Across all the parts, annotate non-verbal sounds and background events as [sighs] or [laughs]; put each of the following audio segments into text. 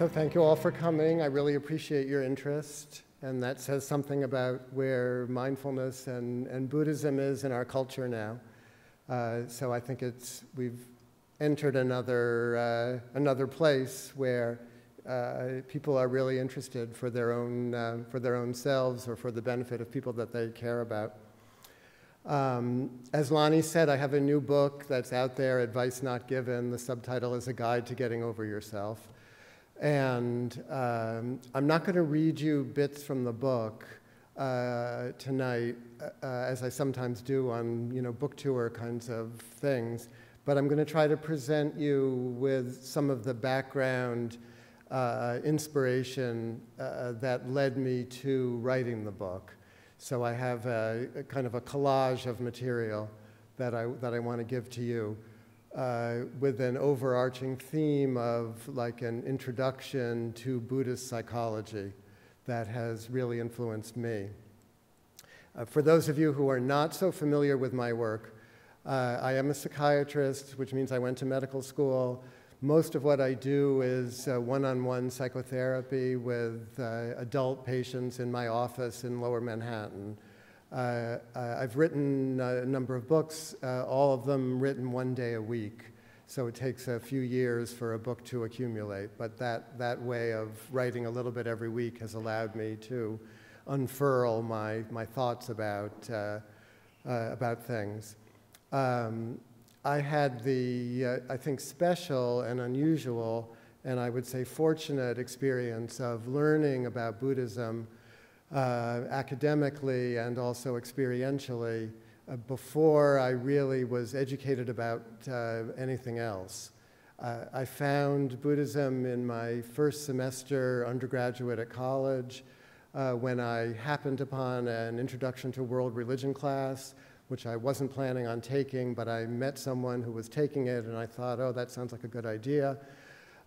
So thank you all for coming. I really appreciate your interest. And that says something about where mindfulness and, and Buddhism is in our culture now. Uh, so I think it's, we've entered another, uh, another place where uh, people are really interested for their, own, uh, for their own selves or for the benefit of people that they care about. Um, as Lonnie said, I have a new book that's out there, Advice Not Given. The subtitle is A Guide to Getting Over Yourself. And um, I'm not going to read you bits from the book uh, tonight, uh, as I sometimes do on you know, book tour kinds of things, but I'm going to try to present you with some of the background uh, inspiration uh, that led me to writing the book. So I have a, a kind of a collage of material that I, that I want to give to you uh, with an overarching theme of like an introduction to Buddhist psychology that has really influenced me. Uh, for those of you who are not so familiar with my work, uh, I am a psychiatrist, which means I went to medical school. Most of what I do is one on one psychotherapy with uh, adult patients in my office in lower Manhattan. Uh, I've written a number of books, uh, all of them written one day a week. So it takes a few years for a book to accumulate. But that, that way of writing a little bit every week has allowed me to unfurl my, my thoughts about, uh, uh about things. Um, I had the, uh, I think, special and unusual, and I would say fortunate experience of learning about Buddhism uh, academically and also experientially uh, before I really was educated about uh, anything else. Uh, I found Buddhism in my first semester undergraduate at college uh, when I happened upon an introduction to world religion class which I wasn't planning on taking, but I met someone who was taking it, and I thought, oh, that sounds like a good idea.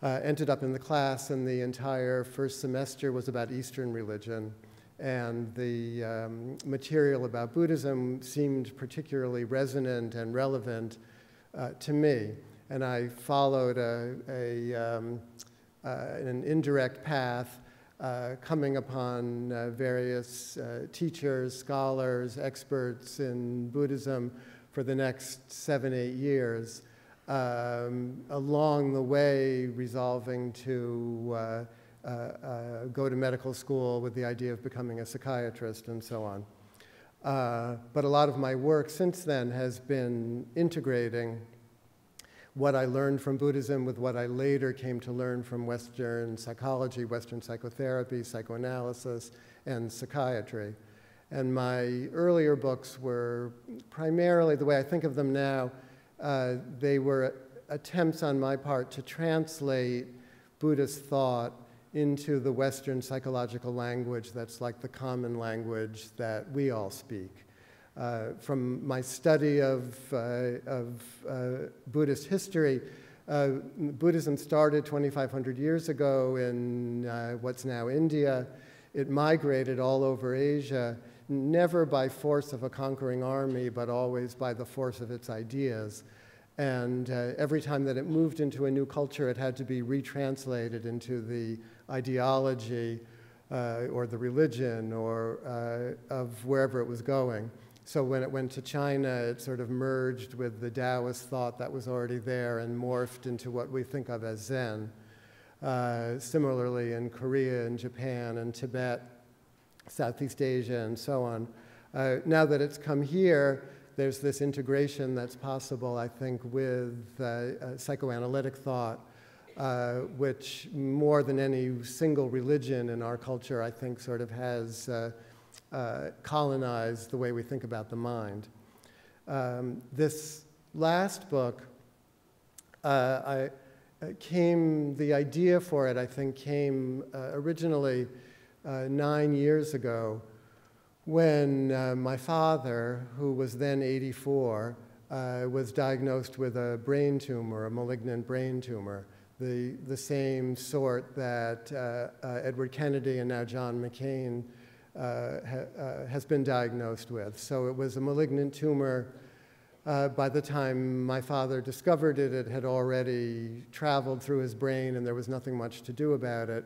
Uh, ended up in the class, and the entire first semester was about Eastern religion. And the um, material about Buddhism seemed particularly resonant and relevant uh, to me. And I followed a, a um, uh, an indirect path uh, coming upon uh, various uh, teachers, scholars, experts in Buddhism for the next seven, eight years, um, along the way resolving to uh, uh, uh, go to medical school with the idea of becoming a psychiatrist and so on. but a lot of my work since then has been integrating what I learned from Buddhism with what I later came to learn from Western psychology, Western psychotherapy, psychoanalysis, and psychiatry. And my earlier books were primarily, the way I think of them now, uh, they were attempts on my part to translate Buddhist thought into the Western psychological language that's like the common language that we all speak. Uh, from my study of, uh, of uh, Buddhist history, uh, Buddhism started 2,500 years ago in uh, what's now India. It migrated all over Asia, never by force of a conquering army, but always by the force of its ideas. And uh, every time that it moved into a new culture, it had to be retranslated into the ideology or the religion or of wherever it was going. So when it went to China, it sort of merged with the Taoist thought that was already there and morphed into what we think of as Zen. Uh, similarly, in Korea and Japan and Tibet, Southeast Asia, and so on. Uh, now that it's come here, there's this integration that's possible, I think, with uh, uh psychoanalytic thought, uh, which more than any single religion in our culture, I think, sort of has uh, uh, colonize the way we think about the mind. Um, this last book, uh, I came, the idea for it, I think, came originally nine years ago when uh, my father, who was then 84, was diagnosed with a brain tumor, a malignant brain tumor, the, the same sort that Edward Kennedy and now John McCain uh, ha, uh, has been diagnosed with. So it was a malignant tumor Uh, by the time my father discovered it, it had already traveled through his brain and there was nothing much to do about it.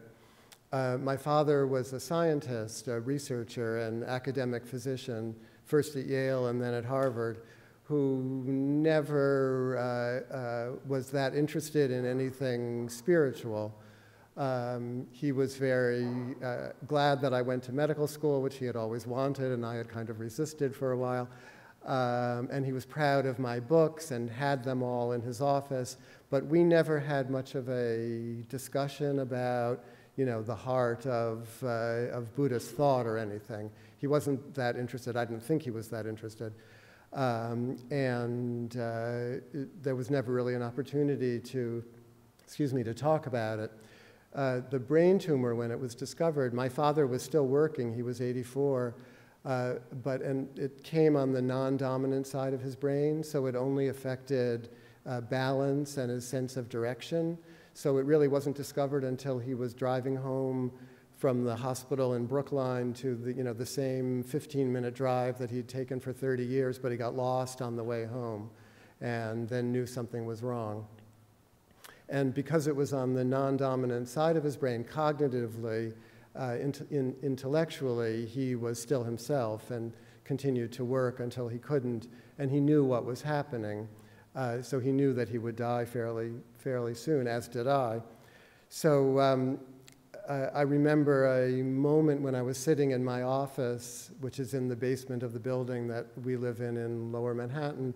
Uh, my father was a scientist, a researcher, an academic physician, first at Yale and then at Harvard, who never uh, uh, was that interested in anything spiritual. Um, he was very uh, glad that I went to medical school, which he had always wanted, and I had kind of resisted for a while. Um, and he was proud of my books and had them all in his office. But we never had much of a discussion about, you know, the heart of, uh, of Buddhist thought or anything. He wasn't that interested. I didn't think he was that interested. Um, and uh, it, there was never really an opportunity to, excuse me, to talk about it. Uh, the brain tumor, when it was discovered, my father was still working. He was 84. Uh, but and it came on the non-dominant side of his brain, so it only affected uh, balance and his sense of direction. So it really wasn't discovered until he was driving home from the hospital in Brookline to the, you know, the same 15-minute drive that he'd taken for 30 years, but he got lost on the way home and then knew something was wrong. And because it was on the non-dominant side of his brain, cognitively, uh, in, intellectually, he was still himself and continued to work until he couldn't, and he knew what was happening. Uh, so he knew that he would die fairly, fairly soon, as did I. So um, uh, I remember a moment when I was sitting in my office, which is in the basement of the building that we live in in lower Manhattan,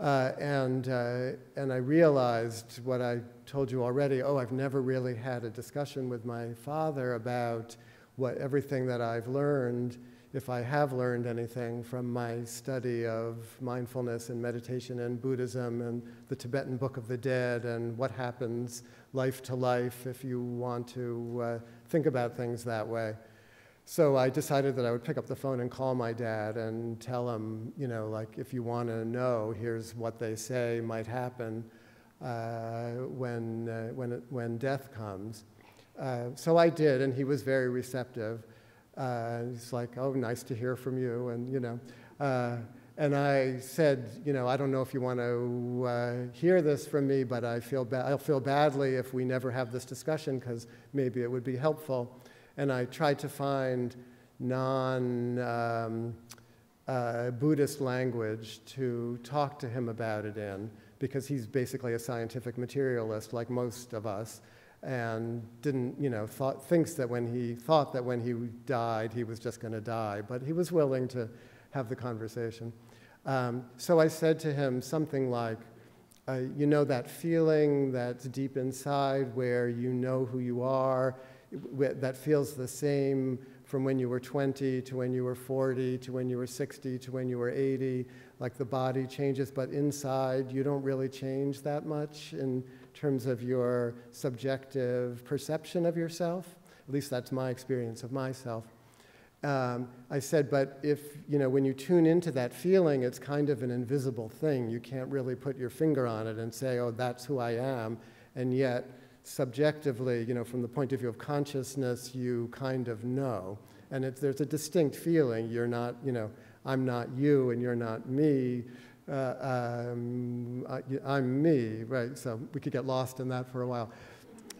uh, and, uh, and I realized what I told you already oh, I've never really had a discussion with my father about what everything that I've learned, if I have learned anything from my study of mindfulness and meditation and Buddhism and the Tibetan Book of the Dead and what happens life to life if you want to uh, think about things that way. So I decided that I would pick up the phone and call my dad and tell him, you know, like, if you want to know, here's what they say might happen uh, when, uh, when, when death comes. Uh, so I did, and he was very receptive. Uh, he's like, oh, nice to hear from you, and, you know. Uh, and I said, you know, I don't know if you want to uh, hear this from me, but I feel ba- I'll feel badly if we never have this discussion because maybe it would be helpful and I tried to find non um, uh, Buddhist language to talk to him about it in, because he's basically a scientific materialist like most of us, and didn't, you know, thought, thinks that when he thought that when he died, he was just going to die, but he was willing to have the conversation. Um, so I said to him something like, uh, you know that feeling that's deep inside where you know who you are that feels the same from when you were 20 to when you were 40 to when you were 60 to when you were 80. Like the body changes, but inside you don't really change that much in terms of your subjective perception of yourself. At least that's my experience of myself. Um, I said, but if, you know, when you tune into that feeling, it's kind of an invisible thing. You can't really put your finger on it and say, oh, that's who I am. And yet, subjectively, you know, from the point of view of consciousness, you kind of know. And if there's a distinct feeling. You're not, you know, I'm not you and you're not me. Uh, um, I, am me, right? So we could get lost in that for a while.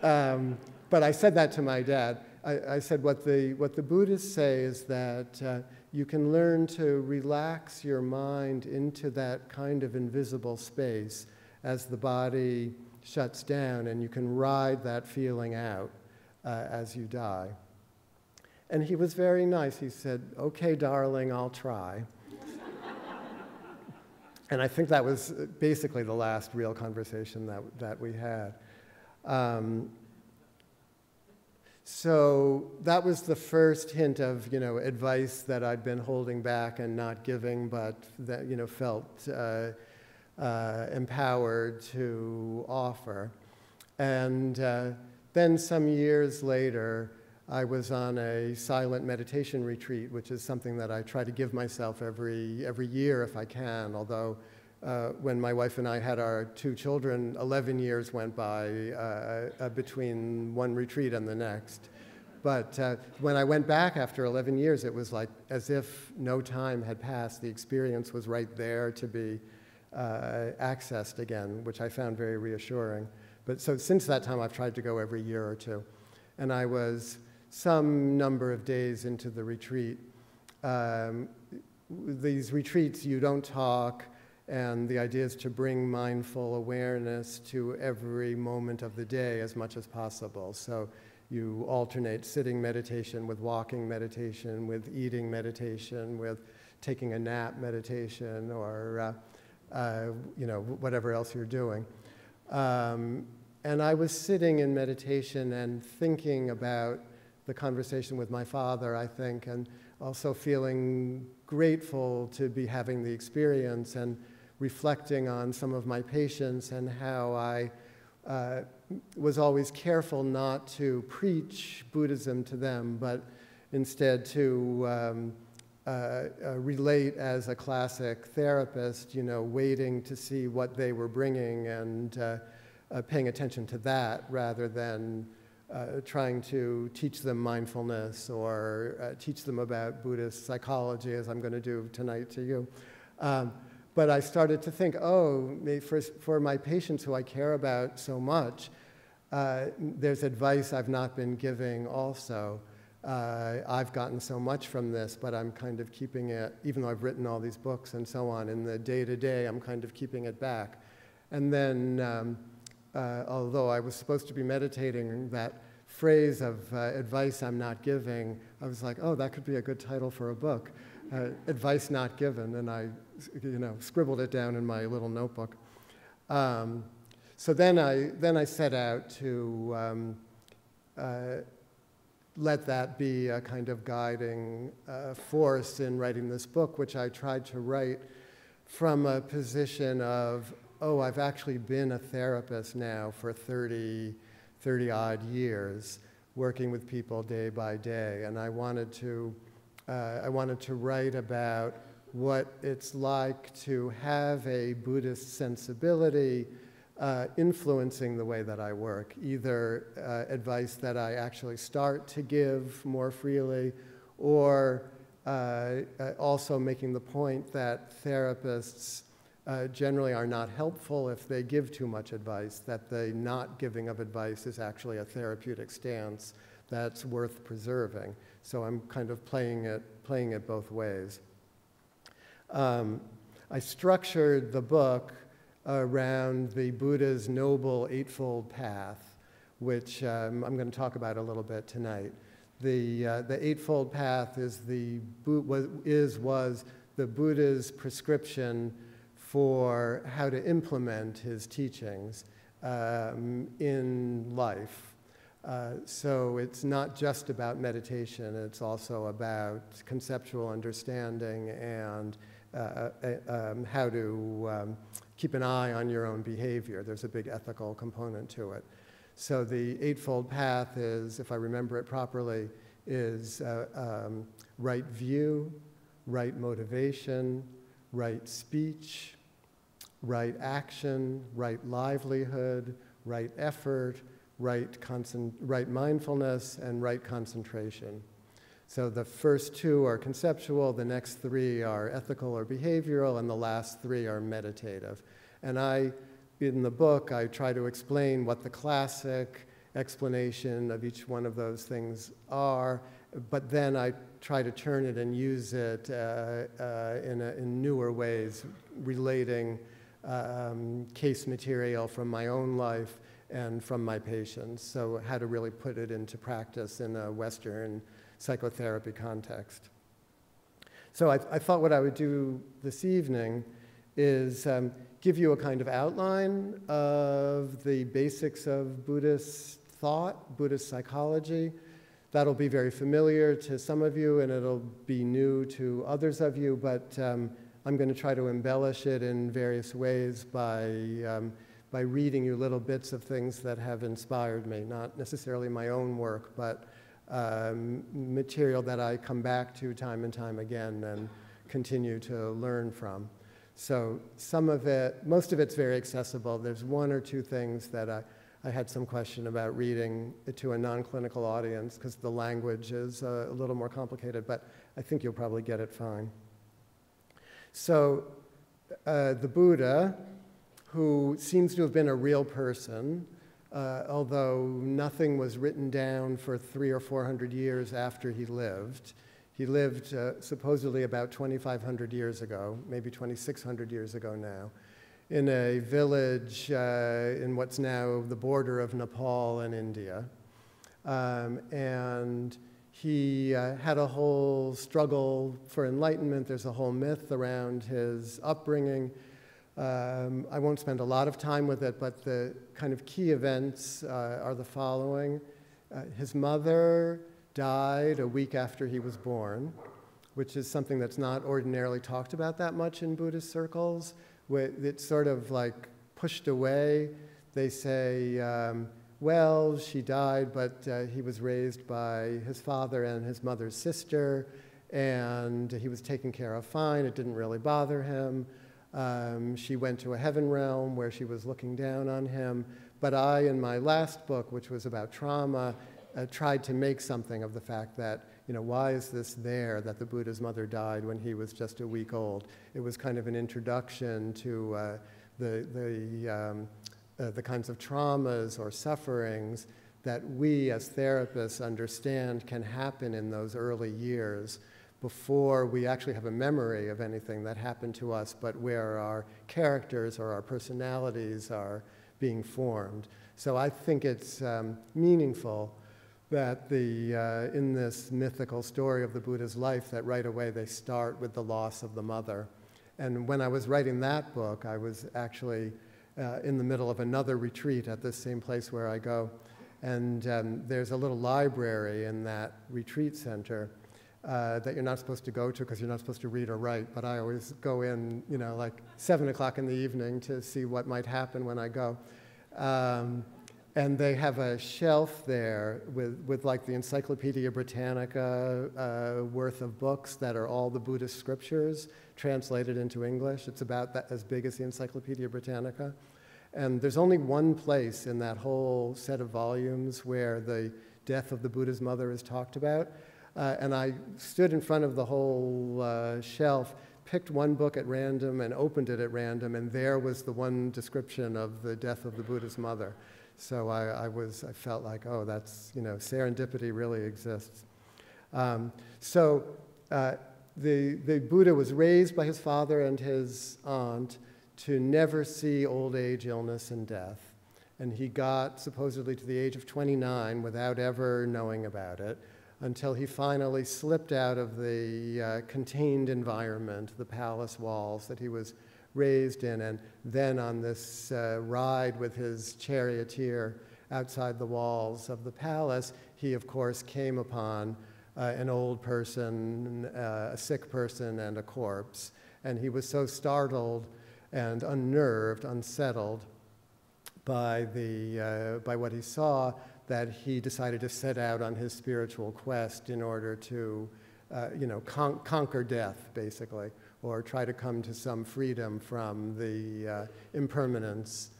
Um, but I said that to my dad. I, I, said what the, what the Buddhists say is that uh, you can learn to relax your mind into that kind of invisible space as the body shuts down, and you can ride that feeling out uh, as you die. And he was very nice. He said, Okay, darling, I'll try. [laughs] and I think that was basically the last real conversation that, that we had. Um, so that was the first hint of, you know, advice that I'd been holding back and not giving, but that, you know, felt uh, uh, empowered to offer. And uh, then some years later, I was on a silent meditation retreat, which is something that I try to give myself every, every year if I can, although uh, when my wife and I had our two children, 11 years went by uh, uh, between one retreat and the next. But uh, when I went back after 11 years, it was like as if no time had passed. The experience was right there to be uh, accessed again, which I found very reassuring. But so since that time, I've tried to go every year or two. And I was some number of days into the retreat. Um, these retreats, you don't talk, and the idea is to bring mindful awareness to every moment of the day as much as possible. So you alternate sitting meditation with walking meditation, with eating meditation, with taking a nap meditation, or uh, uh, you know whatever else you're doing. Um, and I was sitting in meditation and thinking about the conversation with my father, I think, and also feeling grateful to be having the experience and reflecting on some of my patients and how I uh, was always careful not to preach Buddhism to them, but instead to um, uh, uh, relate as a classic therapist, you know, waiting to see what they were bringing and uh, uh, paying attention to that rather than uh, trying to teach them mindfulness or uh, teach them about Buddhist psychology, as I'm going to do tonight to you. Um, but I started to think, oh, for, for my patients who I care about so much, uh, there's advice I've not been giving also. Uh, I've gotten so much from this, but I'm kind of keeping it, even though I've written all these books and so on, in the day to day, I'm kind of keeping it back. And then um, uh, although I was supposed to be meditating, that phrase of uh, advice I'm not giving, I was like, oh, that could be a good title for a book. Uh, advice not given, and I, you know, scribbled it down in my little notebook. Um, so then I, then I set out to um, uh, let that be a kind of guiding uh, force in writing this book, which I tried to write from a position of oh, I've actually been a therapist now for 30, 30 odd years, working with people day by day. And I wanted to, uh, I wanted to write about what it's like to have a Buddhist sensibility uh, influencing the way that I work, either uh, advice that I actually start to give more freely, or uh, uh also making the point that therapists uh, generally are not helpful if they give too much advice, that the not giving of advice is actually a therapeutic stance that's worth preserving. So I'm kind of playing it, playing it both ways. Um, I structured the book around the Buddha's Noble Eightfold Path, which um, I'm going to talk about a little bit tonight. The, uh, the Eightfold Path is, the, is, was the Buddha's prescription for how to implement his teachings um, in life. Uh, so it's not just about meditation, it's also about conceptual understanding and uh, uh, um, how to um, keep an eye on your own behavior. There's a big ethical component to it. So the Eightfold Path is, if I remember it properly, is uh, um, right view, right motivation, right speech, right action, right livelihood, right effort, right, right mindfulness, and right concentration. So the first two are conceptual, the next three are ethical or behavioral, and the last three are meditative. And I, in the book, I try to explain what the classic explanation of each one of those things are, but then I try to turn it and use it uh, uh, in, a, in newer ways, relating um, case material from my own life and from my patients. So, how to really put it into practice in a Western psychotherapy context. So, I, I thought what I would do this evening is um, give you a kind of outline of the basics of Buddhist thought, Buddhist psychology. That'll be very familiar to some of you, and it'll be new to others of you, but um, I'm going to try to embellish it in various ways by, um, by reading you little bits of things that have inspired me, not necessarily my own work, but um, material that I come back to time and time again and continue to learn from. So some of it, most of it's very accessible. There's one or two things that I, I had some question about reading to a non-clinical audience because the language is uh, a little more complicated, but I think you'll probably get it fine. So uh, the Buddha, who seems to have been a real person, uh, although nothing was written down for three or four hundred years after he lived. He lived uh, supposedly about 2,500 years ago, maybe 2,600 years ago now, in a village uh, in what's now the border of Nepal and India. Um, and he uh, had a whole struggle for enlightenment. There's a whole myth around his upbringing. Um, I won't spend a lot of time with it, but the kind of key events uh, are the following. Uh, his mother died a week after he was born, which is something that's not ordinarily talked about that much in Buddhist circles. It's sort of like pushed away. They say, um, well, she died, but uh, he was raised by his father and his mother's sister, and he was taken care of fine. It didn't really bother him. Um, she went to a heaven realm where she was looking down on him. But I, in my last book, which was about trauma, uh, tried to make something of the fact that, you know, why is this there that the Buddha's mother died when he was just a week old? It was kind of an introduction to uh, the, the, um, uh, the kinds of traumas or sufferings that we as therapists understand can happen in those early years before we actually have a memory of anything that happened to us, but where our characters or our personalities are being formed. So I think it's um, meaningful that the, uh, in this mythical story of the Buddha's life, that right away they start with the loss of the mother. And when I was writing that book, I was actually uh, in the middle of another retreat at this same place where I go. And um, there's a little library in that retreat center uh, that you're not supposed to go to because you're not supposed to read or write. But I always go in, you know, like seven o'clock in the evening to see what might happen when I go. Um, and they have a shelf there with, with like the Encyclopedia Britannica uh, worth of books that are all the Buddhist scriptures translated into English. It's about that, as big as the Encyclopedia Britannica. And there's only one place in that whole set of volumes where the death of the Buddha's mother is talked about. Uh, and I stood in front of the whole uh, shelf, picked one book at random, and opened it at random, and there was the one description of the death of the Buddha's mother. So I, I was, I felt like, oh, that's, you know, serendipity really exists. Um, so uh, the, the Buddha was raised by his father and his aunt to never see old age, illness, and death. And he got supposedly to the age of 29 without ever knowing about it until he finally slipped out of the uh, contained environment, the palace walls that he was raised in, and then on this uh, ride with his charioteer outside the walls of the palace, he, of course, came upon uh, an old person, uh, a sick person, and a corpse. And he was so startled and unnerved, unsettled by, the, uh, by what he saw that he decided to set out on his spiritual quest in order to, uh, you know, con- conquer death, basically, or try to come to some freedom from the uh, impermanence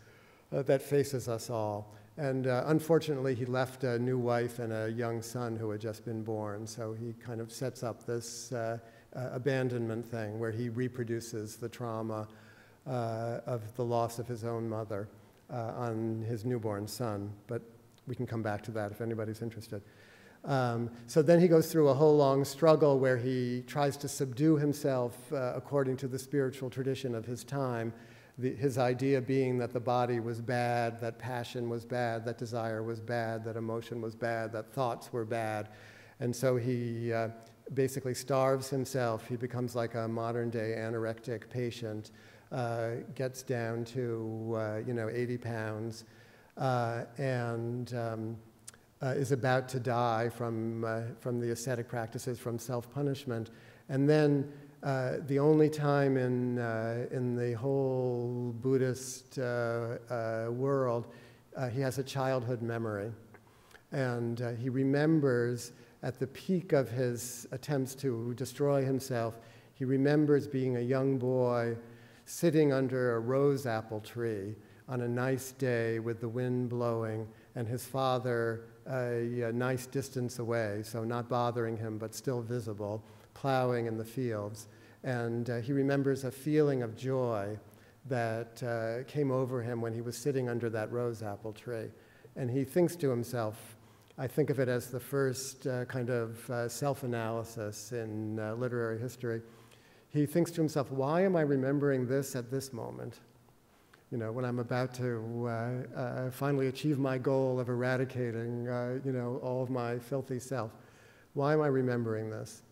uh, that faces us all. And uh, unfortunately, he left a new wife and a young son who had just been born. So he kind of sets up this uh, uh, abandonment thing where he reproduces the trauma of the loss of his own mother on his newborn son. But we can come back to that if anybody's interested. Um, so then he goes through a whole long struggle where he tries to subdue himself uh, according to the spiritual tradition of his time. The, his idea being that the body was bad, that passion was bad, that desire was bad, that emotion was bad, that thoughts were bad. And so he uh, basically starves himself. He becomes like a modern day anorectic patient, uh, gets down to, uh, you know, 80 pounds uh, and um, uh, is about to die from, uh, from the ascetic practices, from self punishment. And then uh, the only time in, uh, in the whole Buddhist world, he has a childhood memory. And he remembers at the peak of his attempts to destroy himself, he remembers being a young boy sitting under a rose apple tree on a nice day with the wind blowing and his father a, a, nice distance away, so not bothering him but still visible, plowing in the fields. And uh, he remembers a feeling of joy that uh, came over him when he was sitting under that rose apple tree. And he thinks to himself, I think of it as the first uh, kind of uh, self analysis in uh, literary history. He thinks to himself, why am I remembering this at this moment? You know, when I'm about to uh, uh, finally achieve my goal of eradicating, uh, you know, all of my filthy self. Why am I remembering this?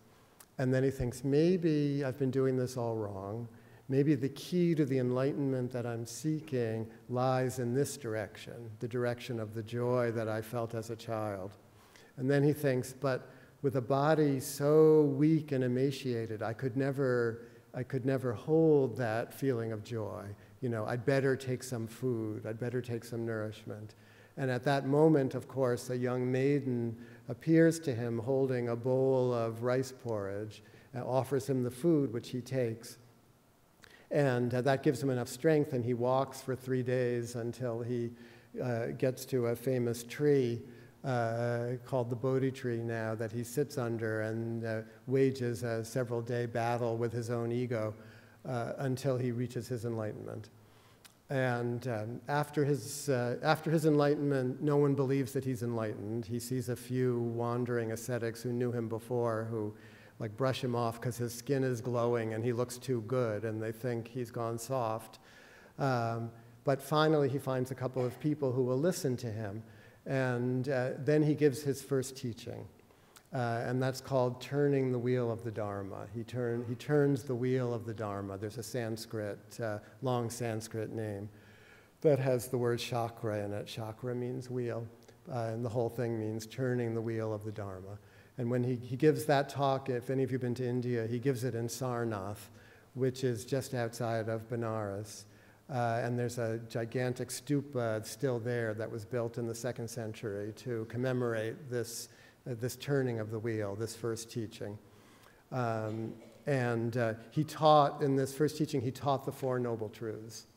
And then he thinks, maybe I've been doing this all wrong. Maybe the key to the enlightenment that I'm seeking lies in this direction, the direction of the joy that I felt as a child. And then he thinks, but with a body so weak and emaciated, I could never, I could never hold that feeling of joy. You know, I'd better take some food, I'd better take some nourishment. And at that moment, of course, a young maiden appears to him holding a bowl of rice porridge and offers him the food, which he takes. And uh, that gives him enough strength, and he walks for three days until he uh, gets to a famous tree uh, called the Bodhi tree now that he sits under and uh, wages a several day battle with his own ego uh, until he reaches his enlightenment. And um, after, his, uh, after his enlightenment, no one believes that he's enlightened. He sees a few wandering ascetics who knew him before who like brush him off because his skin is glowing and he looks too good and they think he's gone soft. Um, but finally, he finds a couple of people who will listen to him. And uh, then he gives his first teaching. Uh, and that's called turning the wheel of the Dharma. He, turn, he turns the wheel of the Dharma. There's a Sanskrit, uh, long Sanskrit name that has the word chakra in it. Chakra means wheel, uh, and the whole thing means turning the wheel of the Dharma. And when he, he gives that talk, if any of you have been to India, he gives it in Sarnath, which is just outside of Benares. Uh, and there's a gigantic stupa still there that was built in the second century to commemorate this, this turning of the wheel, this first teaching. Um, and uh, he taught, in this first teaching, he taught the Four Noble Truths.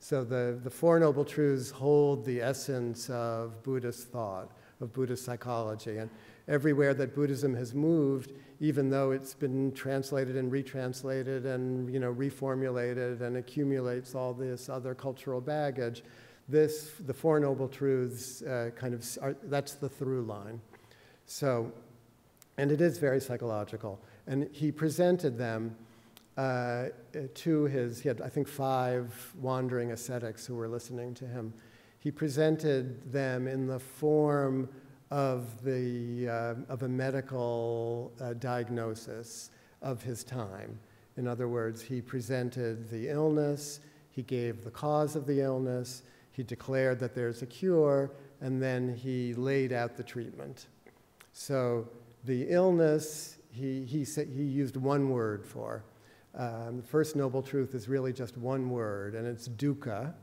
So the, the Four Noble Truths hold the essence of Buddhist thought, of Buddhist psychology. And everywhere that Buddhism has moved, even though it's been translated and retranslated and you know, reformulated and accumulates all this other cultural baggage, this, the Four Noble Truths uh, kind of, are, that's the through line. So, and it is very psychological. And he presented them uh, to his, he had, I think, five wandering ascetics who were listening to him. He presented them in the form of, the, uh, of a medical uh, diagnosis of his time. In other words, he presented the illness, he gave the cause of the illness, he declared that there's a cure, and then he laid out the treatment. So the illness, he, he, said, he used one word for. Um, the first noble truth is really just one word, and it's dukkha,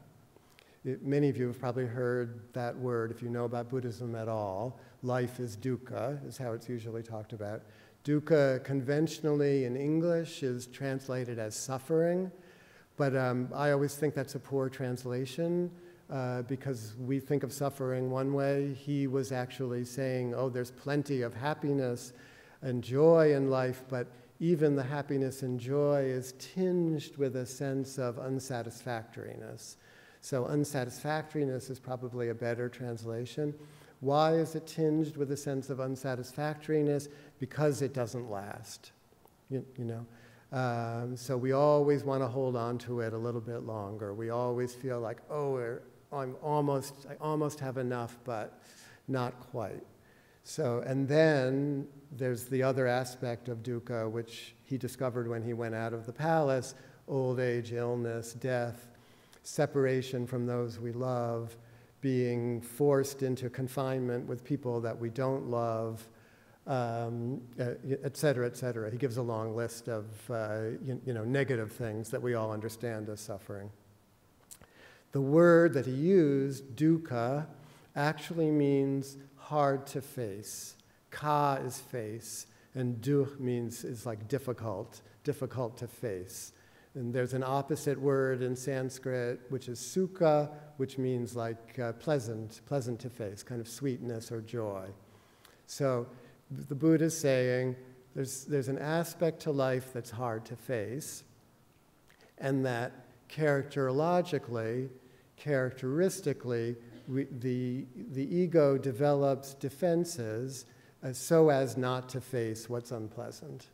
it, many of you have probably heard that word if you know about Buddhism at all. Life is dukkha, is how it's usually talked about. Dukkha, conventionally in English, is translated as suffering, but um, I always think that's a poor translation uh, because we think of suffering one way. He was actually saying, oh, there's plenty of happiness and joy in life, but even the happiness and joy is tinged with a sense of unsatisfactoriness. So unsatisfactoriness is probably a better translation. Why is it tinged with a sense of unsatisfactoriness? Because it doesn't last, you, you know. Um, so we always want to hold on to it a little bit longer. We always feel like, oh, I'm almost, I almost have enough, but not quite. So, and then there's the other aspect of dukkha, which he discovered when he went out of the palace old age, illness, death, separation from those we love, being forced into confinement with people that we don't love, um, uh, et cetera, et cetera. He gives a long list of uh, you, you know, negative things that we all understand as suffering. The word that he used, dukkha, actually means hard to face. Ka is face, and du means is like difficult, difficult to face. And there's an opposite word in Sanskrit, which is sukha, which means like uh, pleasant, pleasant to face, kind of sweetness or joy. So the Buddha is saying, there's, there's an aspect to life that's hard to face, and that characterologically, characteristically, we, the, the ego develops defenses uh, so as not to face what's unpleasant.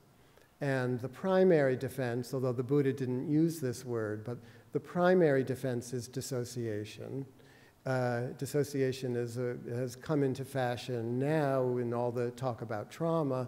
And the primary defense, although the Buddha didn't use this word, but the primary defense is dissociation. Uh, dissociation is a, has come into fashion now in all the talk about trauma,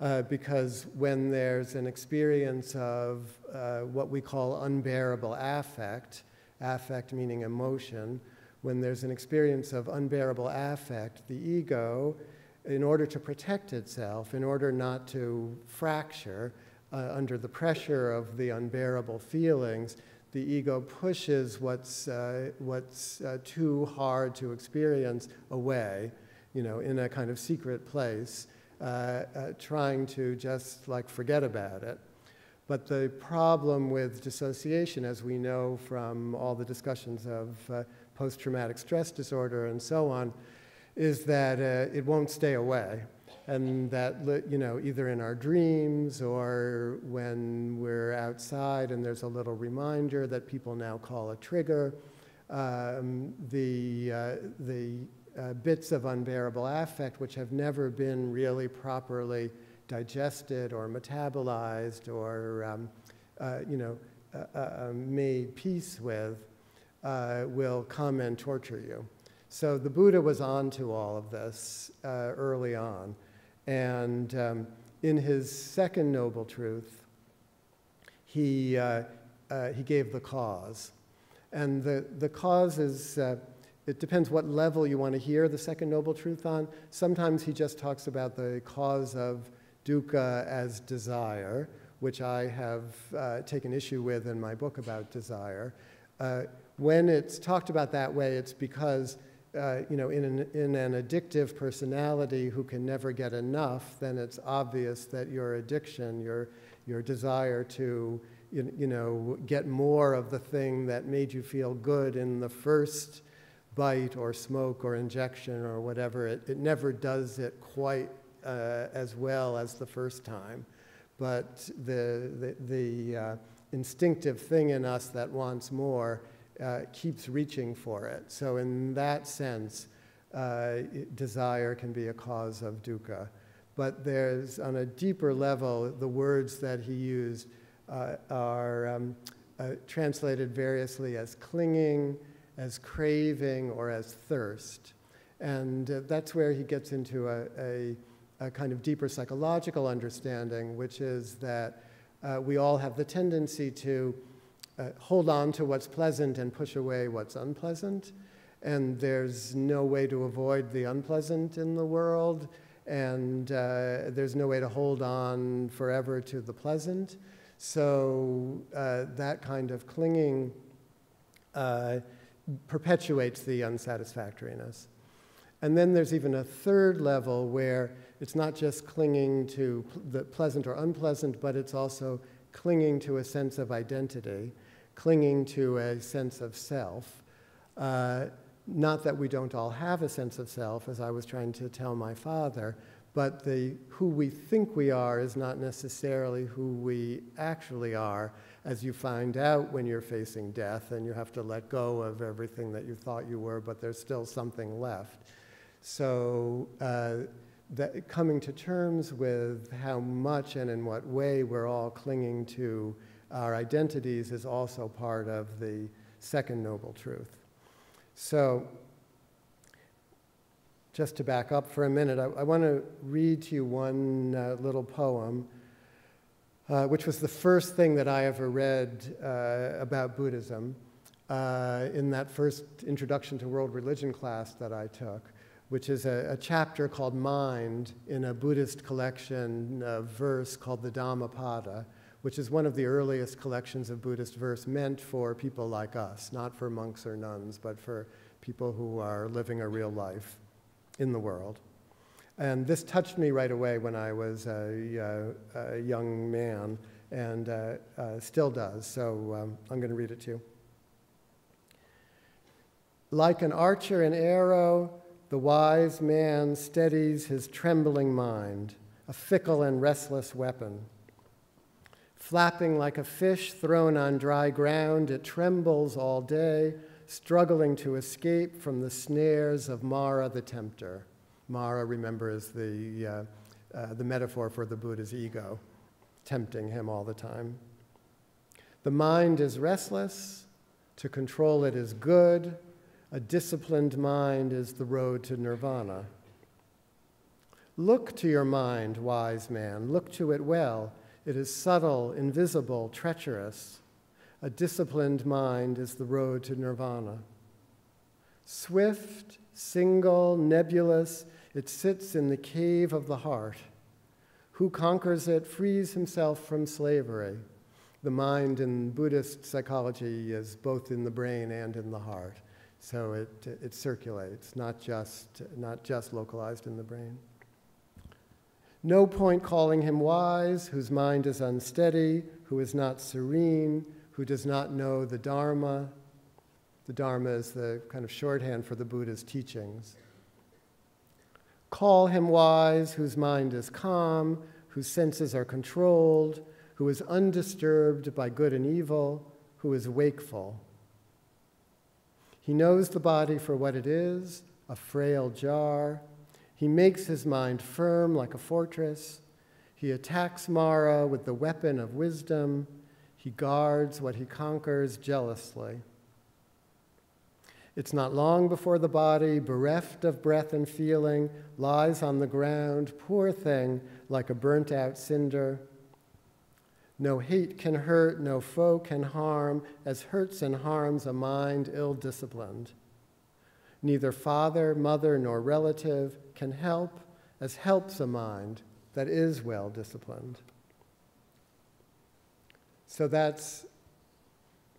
uh, because when there's an experience of uh, what we call unbearable affect, affect meaning emotion, when there's an experience of unbearable affect, the ego, in order to protect itself, in order not to fracture uh, under the pressure of the unbearable feelings, the ego pushes what's, uh, what's uh, too hard to experience away, you know, in a kind of secret place uh, uh, trying to just like forget about it. But the problem with dissociation, as we know from all the discussions of uh, post traumatic stress disorder and so on, is that uh, it won't stay away. And that, you know, either in our dreams or when we're outside and there's a little reminder that people now call a trigger, um, the, uh, the uh, bits of unbearable affect which have never been really properly digested or metabolized or um, uh, you know uh, uh, uh made peace with uh, will come and torture you. So the Buddha was on to all of this early on, and um, in his second noble truth, he he gave the cause, and the the cause is it depends what level you want to hear the second noble truth on. Sometimes he just talks about the cause of dukkha as desire, which I have uh, taken issue with in my book about desire. Uh, when it's talked about that way, it's because uh, you know, in an, in an addictive personality who can never get enough, then it's obvious that your addiction, your, your desire to you, you know, get more of the thing that made you feel good in the first bite or smoke or injection or whatever, it, it never does it quite uh, as well as the first time. But the, the, the uh, instinctive thing in us that wants more uh, keeps reaching for it. So, in that sense, uh, desire can be a cause of dukkha. But there's, on a deeper level, the words that he used uh, are um, uh, translated variously as clinging, as craving or as thirst. And uh, that's where he gets into a, a, a, kind of deeper psychological understanding, which is that uh, we all have the tendency to uh, hold on to what's pleasant and push away what's unpleasant. And there's no way to avoid the unpleasant in the world, and uh, there's no way to hold on forever to the pleasant. So uh, that kind of clinging uh, perpetuates the unsatisfactoriness. And then there's even a third level where it's not just clinging to the pleasant or unpleasant, but it's also clinging to a sense of identity, clinging to a sense of self. Uh, not that we don't all have a sense of self, as I was trying to tell my father, but the, who we think we are is not necessarily who we actually are, as you find out when you're facing death and you have to let go of everything that you thought you were, but there's still something left. So, uh, that coming to terms with how much and in what way we're all clinging to our identities is also part of the second noble truth. So, just to back up for a minute, I, I want to read to you one uh, little poem uh, which was the first thing that I ever read uh, about Buddhism uh, in that first introduction to world religion class that I took, which is a, a chapter called Mind in a Buddhist collection of verse called the Dhammapada, which is one of the earliest collections of Buddhist verse meant for people like us, not for monks or nuns, but for people who are living a real life in the world. And this touched me right away when I was a, a, a young man and uh, uh, still does. So um, I'm going to read it to you. Like an archer an arrow, the wise man steadies his trembling mind, a fickle and restless weapon. Flapping like a fish thrown on dry ground, it trembles all day, struggling to escape from the snares of Mara the tempter. Mara, remember, is the, uh, uh, the metaphor for the Buddha's ego, tempting him all the time. The mind is restless, to control it is good, a disciplined mind is the road to nirvana. Look to your mind, wise man, look to it well. It is subtle, invisible, treacherous. A disciplined mind is the road to nirvana. Swift, single, nebulous, it sits in the cave of the heart. Who conquers it frees himself from slavery. The mind in Buddhist psychology is both in the brain and in the heart. So it, it circulates, not just, not just localized in the brain. No point calling him wise, whose mind is unsteady, who is not serene, who does not know the Dharma. The Dharma is the kind of shorthand for the Buddha's teachings. Call him wise, whose mind is calm, whose senses are controlled, who is undisturbed by good and evil, who is wakeful. He knows the body for what it is a frail jar. He makes his mind firm like a fortress. He attacks Mara with the weapon of wisdom. He guards what he conquers jealously. It's not long before the body, bereft of breath and feeling, lies on the ground, poor thing, like a burnt out cinder. No hate can hurt, no foe can harm, as hurts and harms a mind ill disciplined. Neither father, mother, nor relative can help, as helps a mind that is well disciplined. So that's,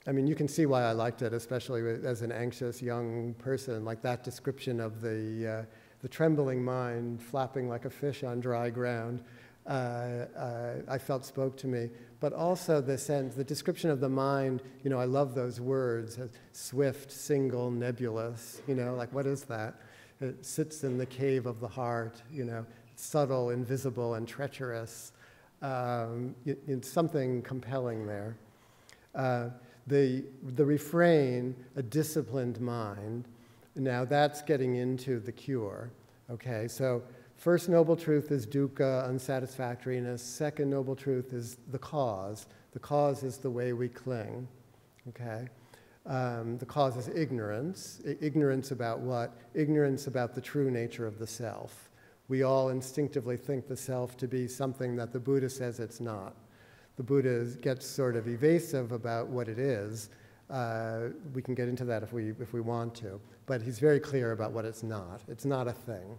I mean, you can see why I liked it, especially as an anxious young person, like that description of the, uh, the trembling mind flapping like a fish on dry ground. Uh, uh, I felt spoke to me, but also the sense, the description of the mind, you know, I love those words, swift, single, nebulous, you know, like what is that? It sits in the cave of the heart, you know, subtle, invisible, and treacherous. Um, it, it's something compelling there. Uh, the, the refrain, a disciplined mind, now that's getting into the cure. Okay, so First noble truth is dukkha, unsatisfactoriness. Second noble truth is the cause. The cause is the way we cling. Okay? Um, the cause is ignorance. I- ignorance about what? Ignorance about the true nature of the self. We all instinctively think the self to be something that the Buddha says it's not. The Buddha gets sort of evasive about what it is. Uh, we can get into that if we, if we want to. But he's very clear about what it's not. It's not a thing.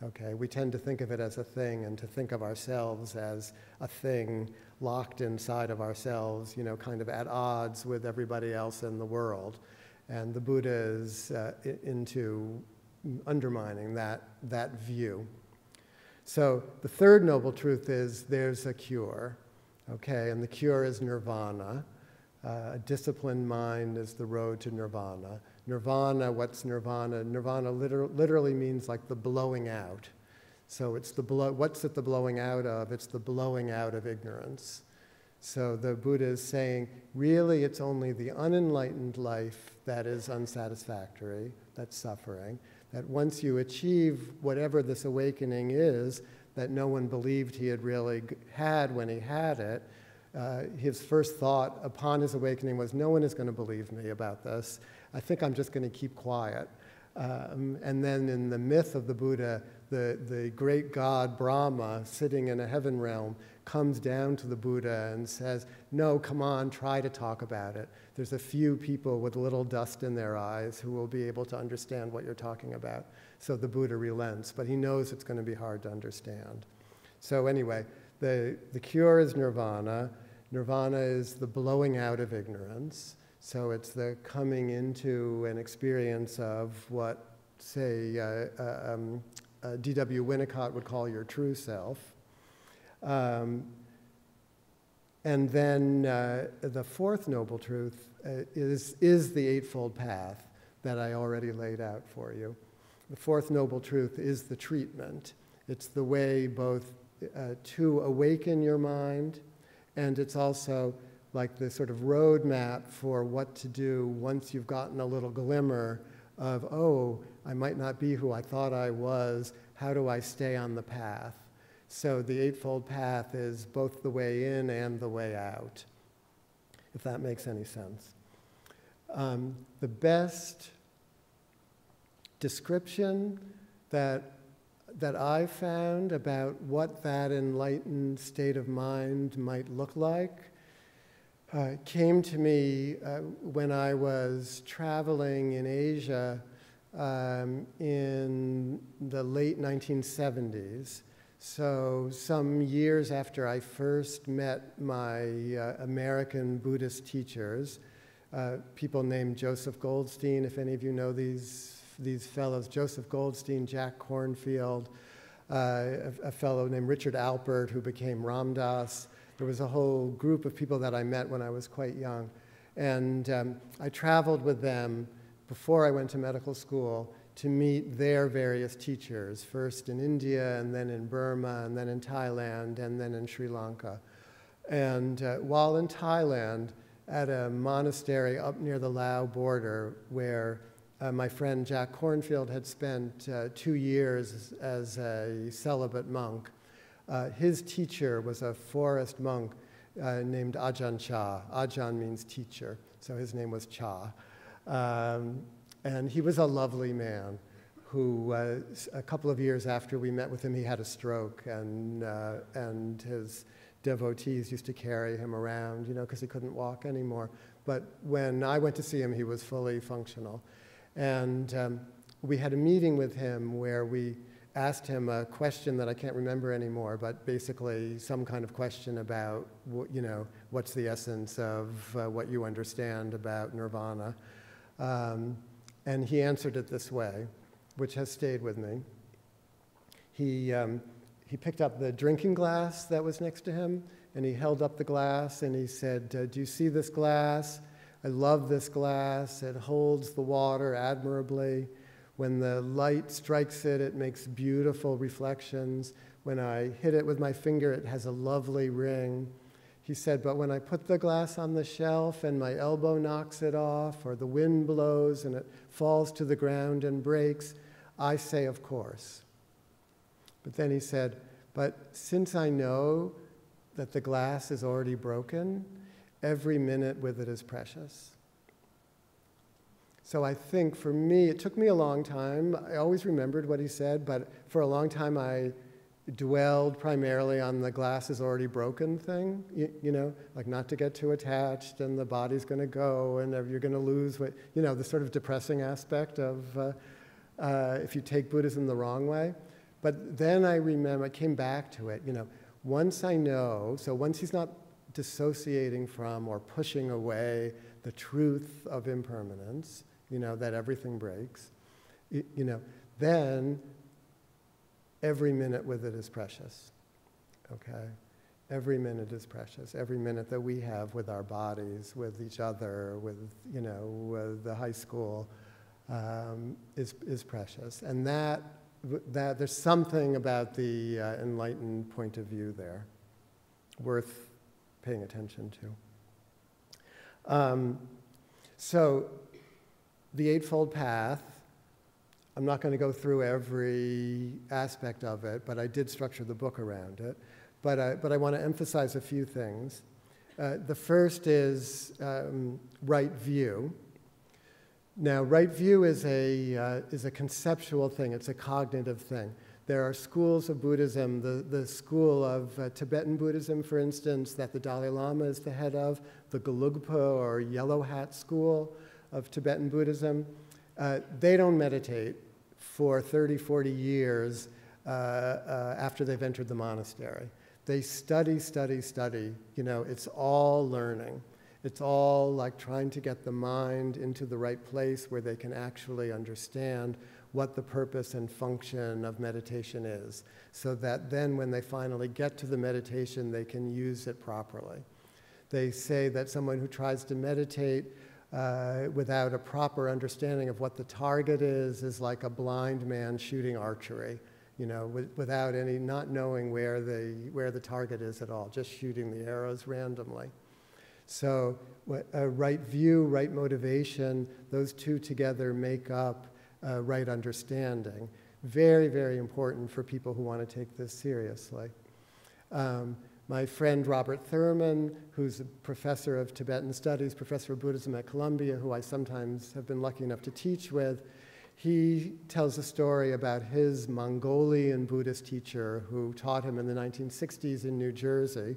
Okay, we tend to think of it as a thing and to think of ourselves as a thing locked inside of ourselves, you know, kind of at odds with everybody else in the world. And the Buddha is uh, into undermining that, that view. So the third noble truth is there's a cure, okay, and the cure is nirvana. Uh, a disciplined mind is the road to nirvana. Nirvana, what's nirvana? Nirvana liter- literally means like the blowing out. So it's the blow, what's it the blowing out of? It's the blowing out of ignorance. So the Buddha is saying, really, it's only the unenlightened life that is unsatisfactory, that's suffering. That once you achieve whatever this awakening is, that no one believed he had really had when he had it, uh, his first thought upon his awakening was, No one is going to believe me about this. I think I'm just going to keep quiet. Um, and then in the myth of the Buddha, the, the great god Brahma, sitting in a heaven realm, comes down to the Buddha and says, No, come on, try to talk about it. There's a few people with little dust in their eyes who will be able to understand what you're talking about. So the Buddha relents, but he knows it's going to be hard to understand. So, anyway, the, the cure is nirvana. Nirvana is the blowing out of ignorance. So it's the coming into an experience of what, say, uh, uh, um, uh, D.W. Winnicott would call your true self. Um, and then uh, the fourth noble truth uh, is, is the Eightfold Path that I already laid out for you. The fourth noble truth is the treatment. It's the way both uh, to awaken your mind, and it's also like the sort of roadmap for what to do once you've gotten a little glimmer of, oh, I might not be who I thought I was. How do I stay on the path? So the Eightfold Path is both the way in and the way out, if that makes any sense. Um, the best description that, that I found about what that enlightened state of mind might look like uh, came to me uh, when I was traveling in Asia um, in the late 1970s. So, some years after I first met my uh, American Buddhist teachers, uh, people named Joseph Goldstein, if any of you know these, these fellows, Joseph Goldstein, Jack Kornfield, uh, a, a, fellow named Richard Alpert who became Ram Dass. There was a whole group of people that I met when I was quite young. And um, I traveled with them before I went to medical school to meet their various teachers, first in India, and then in Burma, and then in Thailand, and then in Sri Lanka. And uh, while in Thailand, at a monastery up near the Lao border, where uh, my friend Jack Kornfield had spent uh, two years as a celibate monk, uh, his teacher was a forest monk uh, named Ajahn Chah. Ajahn means teacher, so his name was Chah. Um, and he was a lovely man who, uh, a couple of years after we met with him, he had a stroke, and, uh, and his devotees used to carry him around, you know, because he couldn't walk anymore. But when I went to see him, he was fully functional. And um, we had a meeting with him where we asked him a question that I can't remember anymore, but basically some kind of question about, you know, what's the essence of uh, what you understand about nirvana. Um, and he answered it this way, which has stayed with me. He, um, he picked up the drinking glass that was next to him, and he held up the glass and he said, uh, Do you see this glass? I love this glass. It holds the water admirably. When the light strikes it, it makes beautiful reflections. When I hit it with my finger, it has a lovely ring. He said, But when I put the glass on the shelf and my elbow knocks it off, or the wind blows and it falls to the ground and breaks, I say, Of course. But then he said, But since I know that the glass is already broken, every minute with it is precious. So I think for me, it took me a long time. I always remembered what he said, but for a long time I dwelled primarily on the glass is already broken thing, you, you, know, like not to get too attached and the body's going to go and you're going to lose what, you know, the sort of depressing aspect of uh, uh, if you take Buddhism the wrong way. But then I remember, I came back to it, you know, once I know, so once he's not dissociating from or pushing away the truth of impermanence, you know, that everything breaks, you, know, then every minute with it is precious. Okay? Every minute is precious. Every minute that we have with our bodies, with each other, with, you know, with the high school um, is, is precious. And that, that, there's something about the uh, enlightened point of view there worth paying attention to. Um, so, the Eightfold Path I'm not going to go through every aspect of it, but I did structure the book around it. But, I, but I want to emphasize a few things. Uh, the first is um, right view. Now, right view is a, uh, is a conceptual thing, it's a cognitive thing. There are schools of Buddhism, the, the school of uh, Tibetan Buddhism, for instance, that the Dalai Lama is the head of, the Gelugpa or Yellow Hat school of Tibetan Buddhism. Uh, they don't meditate for 30, 40 years uh, uh, after they've entered the monastery. They study, study, study. You know, it's all learning. It's all like trying to get the mind into the right place where they can actually understand what the purpose and function of meditation is, so that then when they finally get to the meditation, they can use it properly. They say that someone who tries to meditate uh, without a proper understanding of what the target is, is like a blind man shooting archery. you know, with, without any, not knowing where the, where the target is at all, just shooting the arrows randomly. So, a right view, right motivation, those two together make up uh, right understanding. Very, very important for people who want to take this seriously. Um, my friend Robert Thurman, who's a professor of Tibetan studies, professor of Buddhism at Columbia, who I sometimes have been lucky enough to teach with, he tells a story about his Mongolian Buddhist teacher who taught him in the 1960s in New Jersey,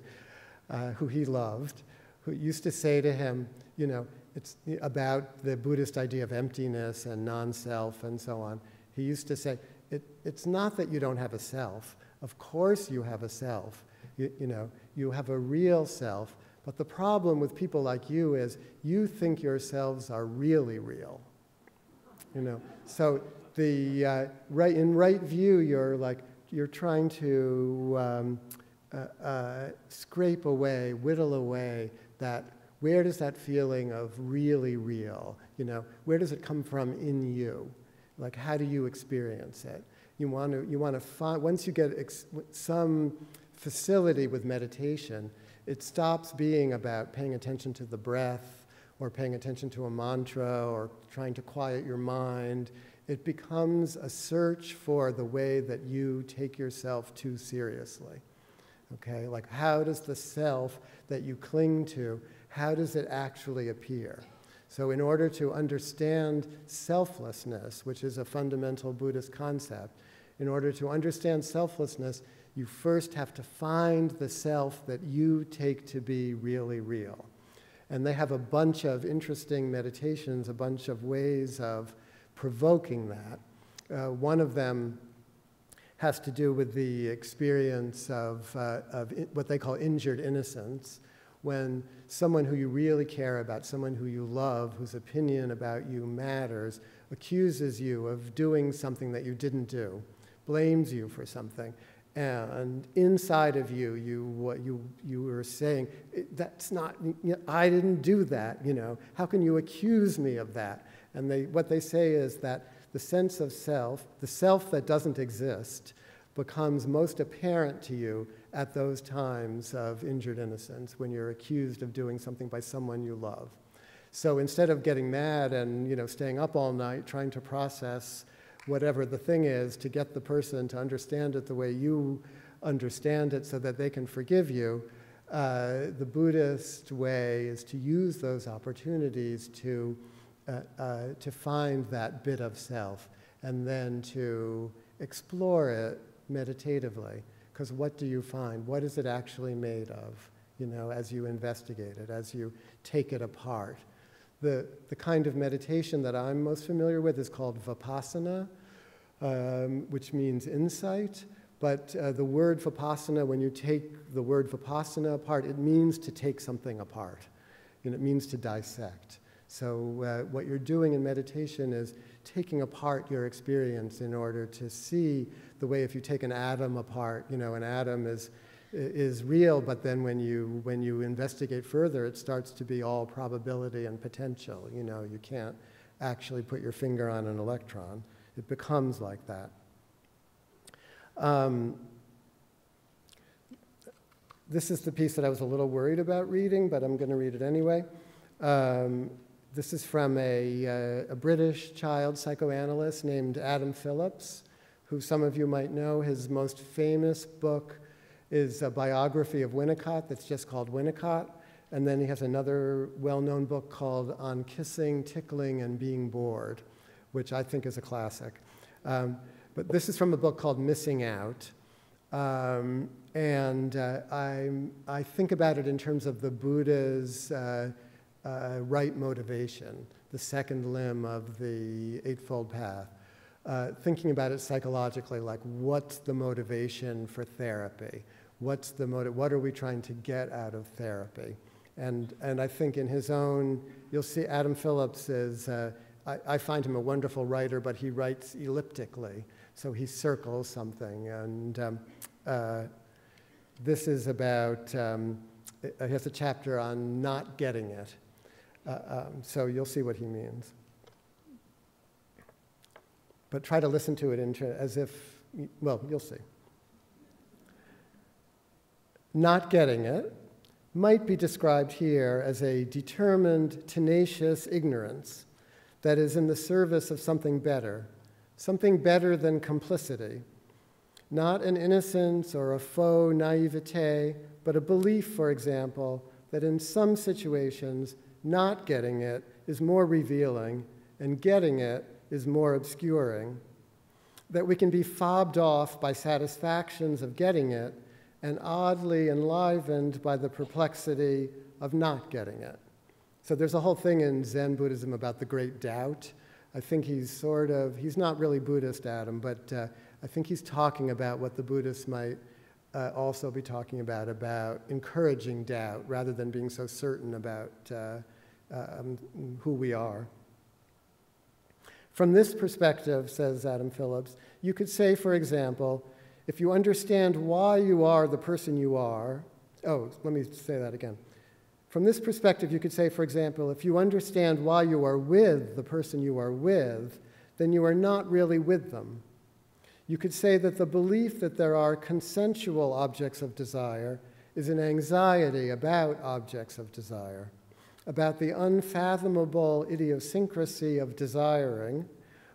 uh, who he loved, who used to say to him, you know, it's about the Buddhist idea of emptiness and non self and so on. He used to say, it, it's not that you don't have a self. Of course, you have a self you, you know, you have a real self. But the problem with people like you is you think yourselves are really real. You know, so the uh, right in right view, you're like you're trying to um, uh, uh, scrape away, whittle away that. Where does that feeling of really real? You know, where does it come from in you? Like, how do you experience it? You want to you want to find once you get some facility with meditation, it stops being about paying attention to the breath or paying attention to a mantra or trying to quiet your mind. It becomes a search for the way that you take yourself too seriously. Okay, like how does the self that you cling to, how does it actually appear? So, in order to understand selflessness, which is a fundamental Buddhist concept, in order to understand selflessness, you first have to find the self that you take to be really real. And they have a bunch of interesting meditations, a bunch of ways of provoking that. Uh, one of them has to do with the experience of, uh, of what they call injured innocence, when someone who you really care about, someone who you love, whose opinion about you matters, accuses you of doing something that you didn't do, blames you for something, and inside of you, you what you you were saying, that's not. You know, I didn't do that. You know, how can you accuse me of that? And they, what they say is that the sense of self, the self that doesn't exist, becomes most apparent to you at those times of injured innocence when you're accused of doing something by someone you love. So instead of getting mad and you know staying up all night trying to process whatever the thing is to get the person to understand it the way you understand it so that they can forgive you. Uh, the Buddhist way is to use those opportunities to, uh, uh, to find that bit of self and then to explore it meditatively. Because what do you find? What is it actually made of? You know, as you investigate it, as you take it apart. The, the kind of meditation that I'm most familiar with is called vipassana, um, which means insight. But uh, the word vipassana, when you take the word vipassana apart, it means to take something apart, and it means to dissect. So, uh, what you're doing in meditation is taking apart your experience in order to see the way if you take an atom apart, you know, an atom is is real, but then when you, when you investigate further, it starts to be all probability and potential. You know, you can't actually put your finger on an electron. It becomes like that. Um, this is the piece that I was a little worried about reading, but I'm going to read it anyway. Um, this is from a, uh, a British child psychoanalyst named Adam Phillips, who some of you might know. His most famous book is a biography of Winnicott that's just called Winnicott. And then he has another well known book called On Kissing, Tickling, and Being Bored, which I think is a classic. Um, but this is from a book called Missing Out. Um, and uh, I, I think about it in terms of the Buddha's uh, uh, right motivation, the second limb of the Eightfold Path. Uh, thinking about it psychologically, like what's the motivation for therapy? What's the motive? What are we trying to get out of therapy? And, and I think in his own, you'll see Adam Phillips is, uh, I, I, find him a wonderful writer, but he writes elliptically. So he circles something. And um, uh, this is about, um, he has a chapter on not getting it. Uh, um, so you'll see what he means. But try to listen to it as if well, you'll see. Not getting it might be described here as a determined, tenacious ignorance that is in the service of something better, something better than complicity. Not an innocence or a faux naivete, but a belief, for example, that in some situations, not getting it is more revealing and getting it is more obscuring. That we can be fobbed off by satisfactions of getting it and oddly enlivened by the perplexity of not getting it. So there's a whole thing in Zen Buddhism about the great doubt. I think he's sort of, he's not really Buddhist, Adam, but uh, I think he's talking about what the Buddhists might uh, also be talking about, about encouraging doubt rather than being so certain about uh, um, who we are. From this perspective, says Adam Phillips, you could say, for example, if you understand why you are the person you are, oh, let me say that again. From this perspective, you could say, for example, if you understand why you are with the person you are with, then you are not really with them. You could say that the belief that there are consensual objects of desire is an anxiety about objects of desire, about the unfathomable idiosyncrasy of desiring,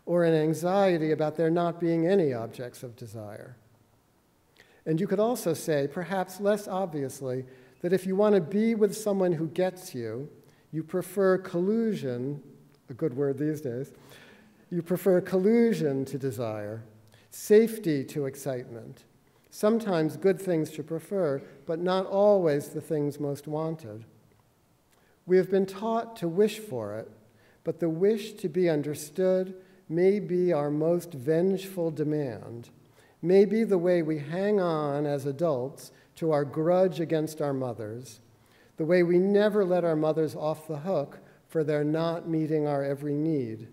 or an anxiety about there not being any objects of desire. And you could also say, perhaps less obviously, that if you want to be with someone who gets you, you prefer collusion, a good word these days, you prefer collusion to desire, safety to excitement, sometimes good things to prefer, but not always the things most wanted. We have been taught to wish for it, but the wish to be understood may be our most vengeful demand may be the way we hang on as adults to our grudge against our mothers, the way we never let our mothers off the hook for their not meeting our every need.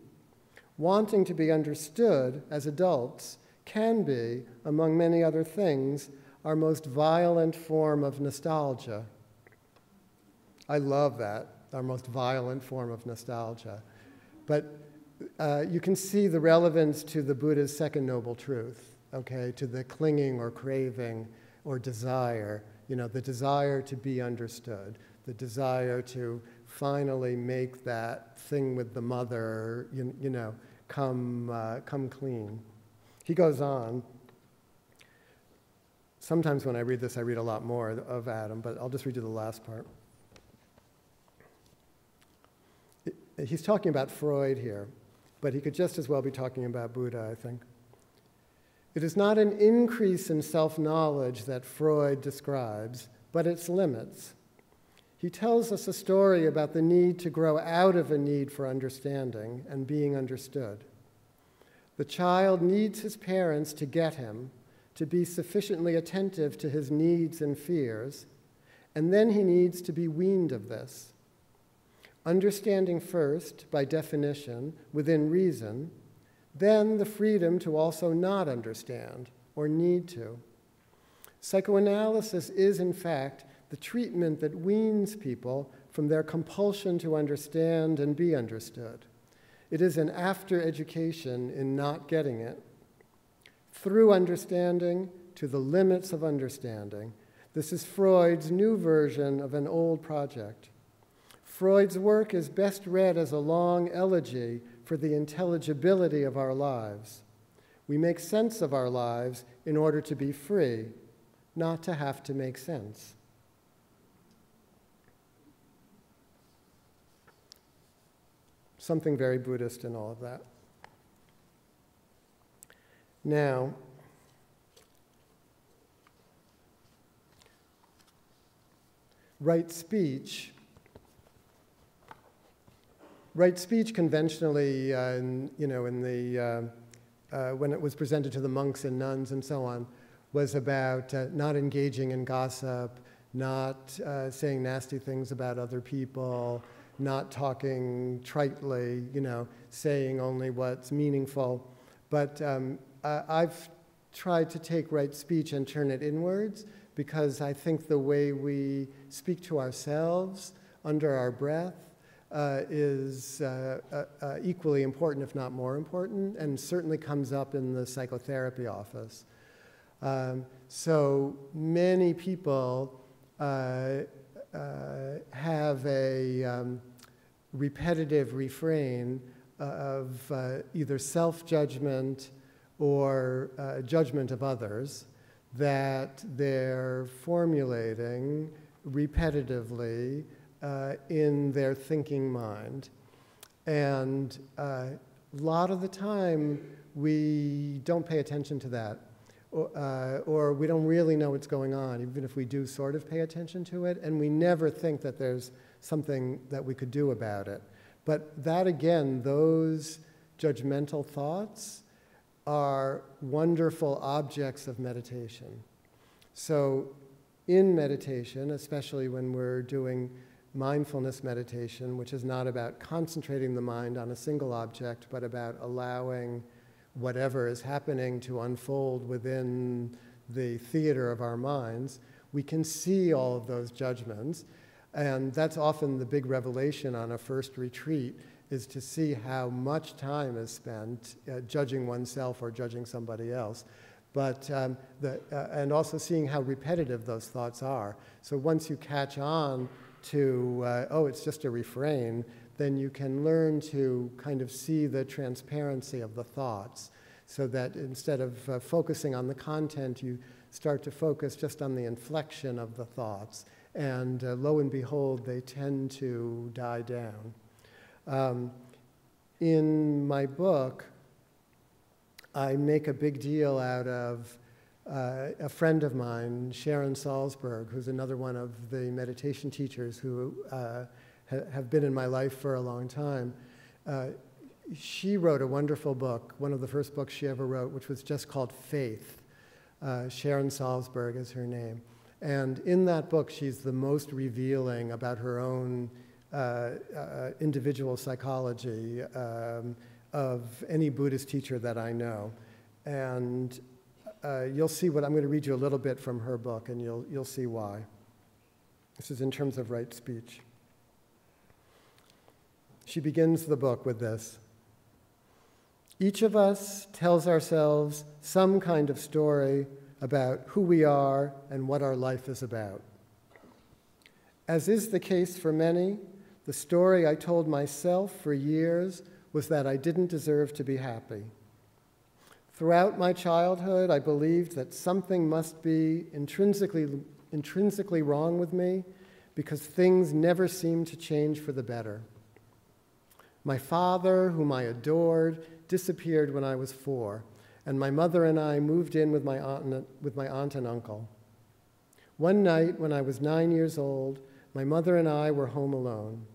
Wanting to be understood as adults can be, among many other things, our most violent form of nostalgia. I love that, our most violent form of nostalgia. But uh, you can see the relevance to the Buddha's second noble truth okay, to the clinging or craving or desire, you know, the desire to be understood, the desire to finally make that thing with the mother, you, you know, come, uh, come clean. He goes on. Sometimes when I read this, I read a lot more of Adam, but I'll just read you the last part. He's talking about Freud here, but he could just as well be talking about Buddha, I think. It is not an increase in self knowledge that Freud describes, but its limits. He tells us a story about the need to grow out of a need for understanding and being understood. The child needs his parents to get him, to be sufficiently attentive to his needs and fears, and then he needs to be weaned of this. Understanding first, by definition, within reason, then the freedom to also not understand or need to. Psychoanalysis is, in fact, the treatment that weans people from their compulsion to understand and be understood. It is an after education in not getting it. Through understanding to the limits of understanding, this is Freud's new version of an old project. Freud's work is best read as a long elegy for the intelligibility of our lives. We make sense of our lives in order to be free, not to have to make sense. Something very Buddhist in all of that. Now, right speech right speech conventionally, uh, in, you know, in the, uh, uh, when it was presented to the monks and nuns and so on, was about uh, not engaging in gossip, not uh, saying nasty things about other people, not talking tritely, you know, saying only what's meaningful. But um, I've tried to take right speech and turn it inwards because I think the way we speak to ourselves under our breath is uh, uh, uh, equally important, if not more important, and certainly comes up in the psychotherapy office. Um, so many people uh, uh, have a um, repetitive refrain of either self judgment or judgment of others that they're formulating repetitively uh, in their thinking mind. And uh, a lot of the time, we don't pay attention to that, or, uh, or, we don't really know what's going on, even if we do sort of pay attention to it, and we never think that there's something that we could do about it. But that again, those judgmental thoughts are wonderful objects of meditation. So, in meditation, especially when we're doing mindfulness meditation, which is not about concentrating the mind on a single object, but about allowing whatever is happening to unfold within the theater of our minds, we can see all of those judgments. And that's often the big revelation on a first retreat is to see how much time is spent uh, judging oneself or judging somebody else. But, um, the, uh, and also seeing how repetitive those thoughts are. So once you catch on to, uh, oh, it's just a refrain, then you can learn to kind of see the transparency of the thoughts so that instead of uh, focusing on the content, you start to focus just on the inflection of the thoughts. And uh, lo and behold, they tend to die down. Um, in my book, I make a big deal out of uh, a friend of mine, Sharon Salzberg, who's another one of the meditation teachers who uh, ha have been in my life for a long time. Uh, she wrote a wonderful book, one of the first books she ever wrote, which was just called Faith. Uh, Sharon Salzberg is her name. And in that book, she's the most revealing about her own uh, uh, individual psychology um, of any Buddhist teacher that I know. And uh, you'll see what I'm going to read you a little bit from her book, and you'll, you'll see why. This is in terms of right speech. She begins the book with this Each of us tells ourselves some kind of story about who we are and what our life is about. As is the case for many, the story I told myself for years was that I didn't deserve to be happy. Throughout my childhood, I believed that something must be intrinsically, intrinsically wrong with me because things never seemed to change for the better. My father, whom I adored, disappeared when I was four, and my mother and I moved in with my aunt, with my aunt and uncle. One night, when I was nine years old, my mother and I were home alone.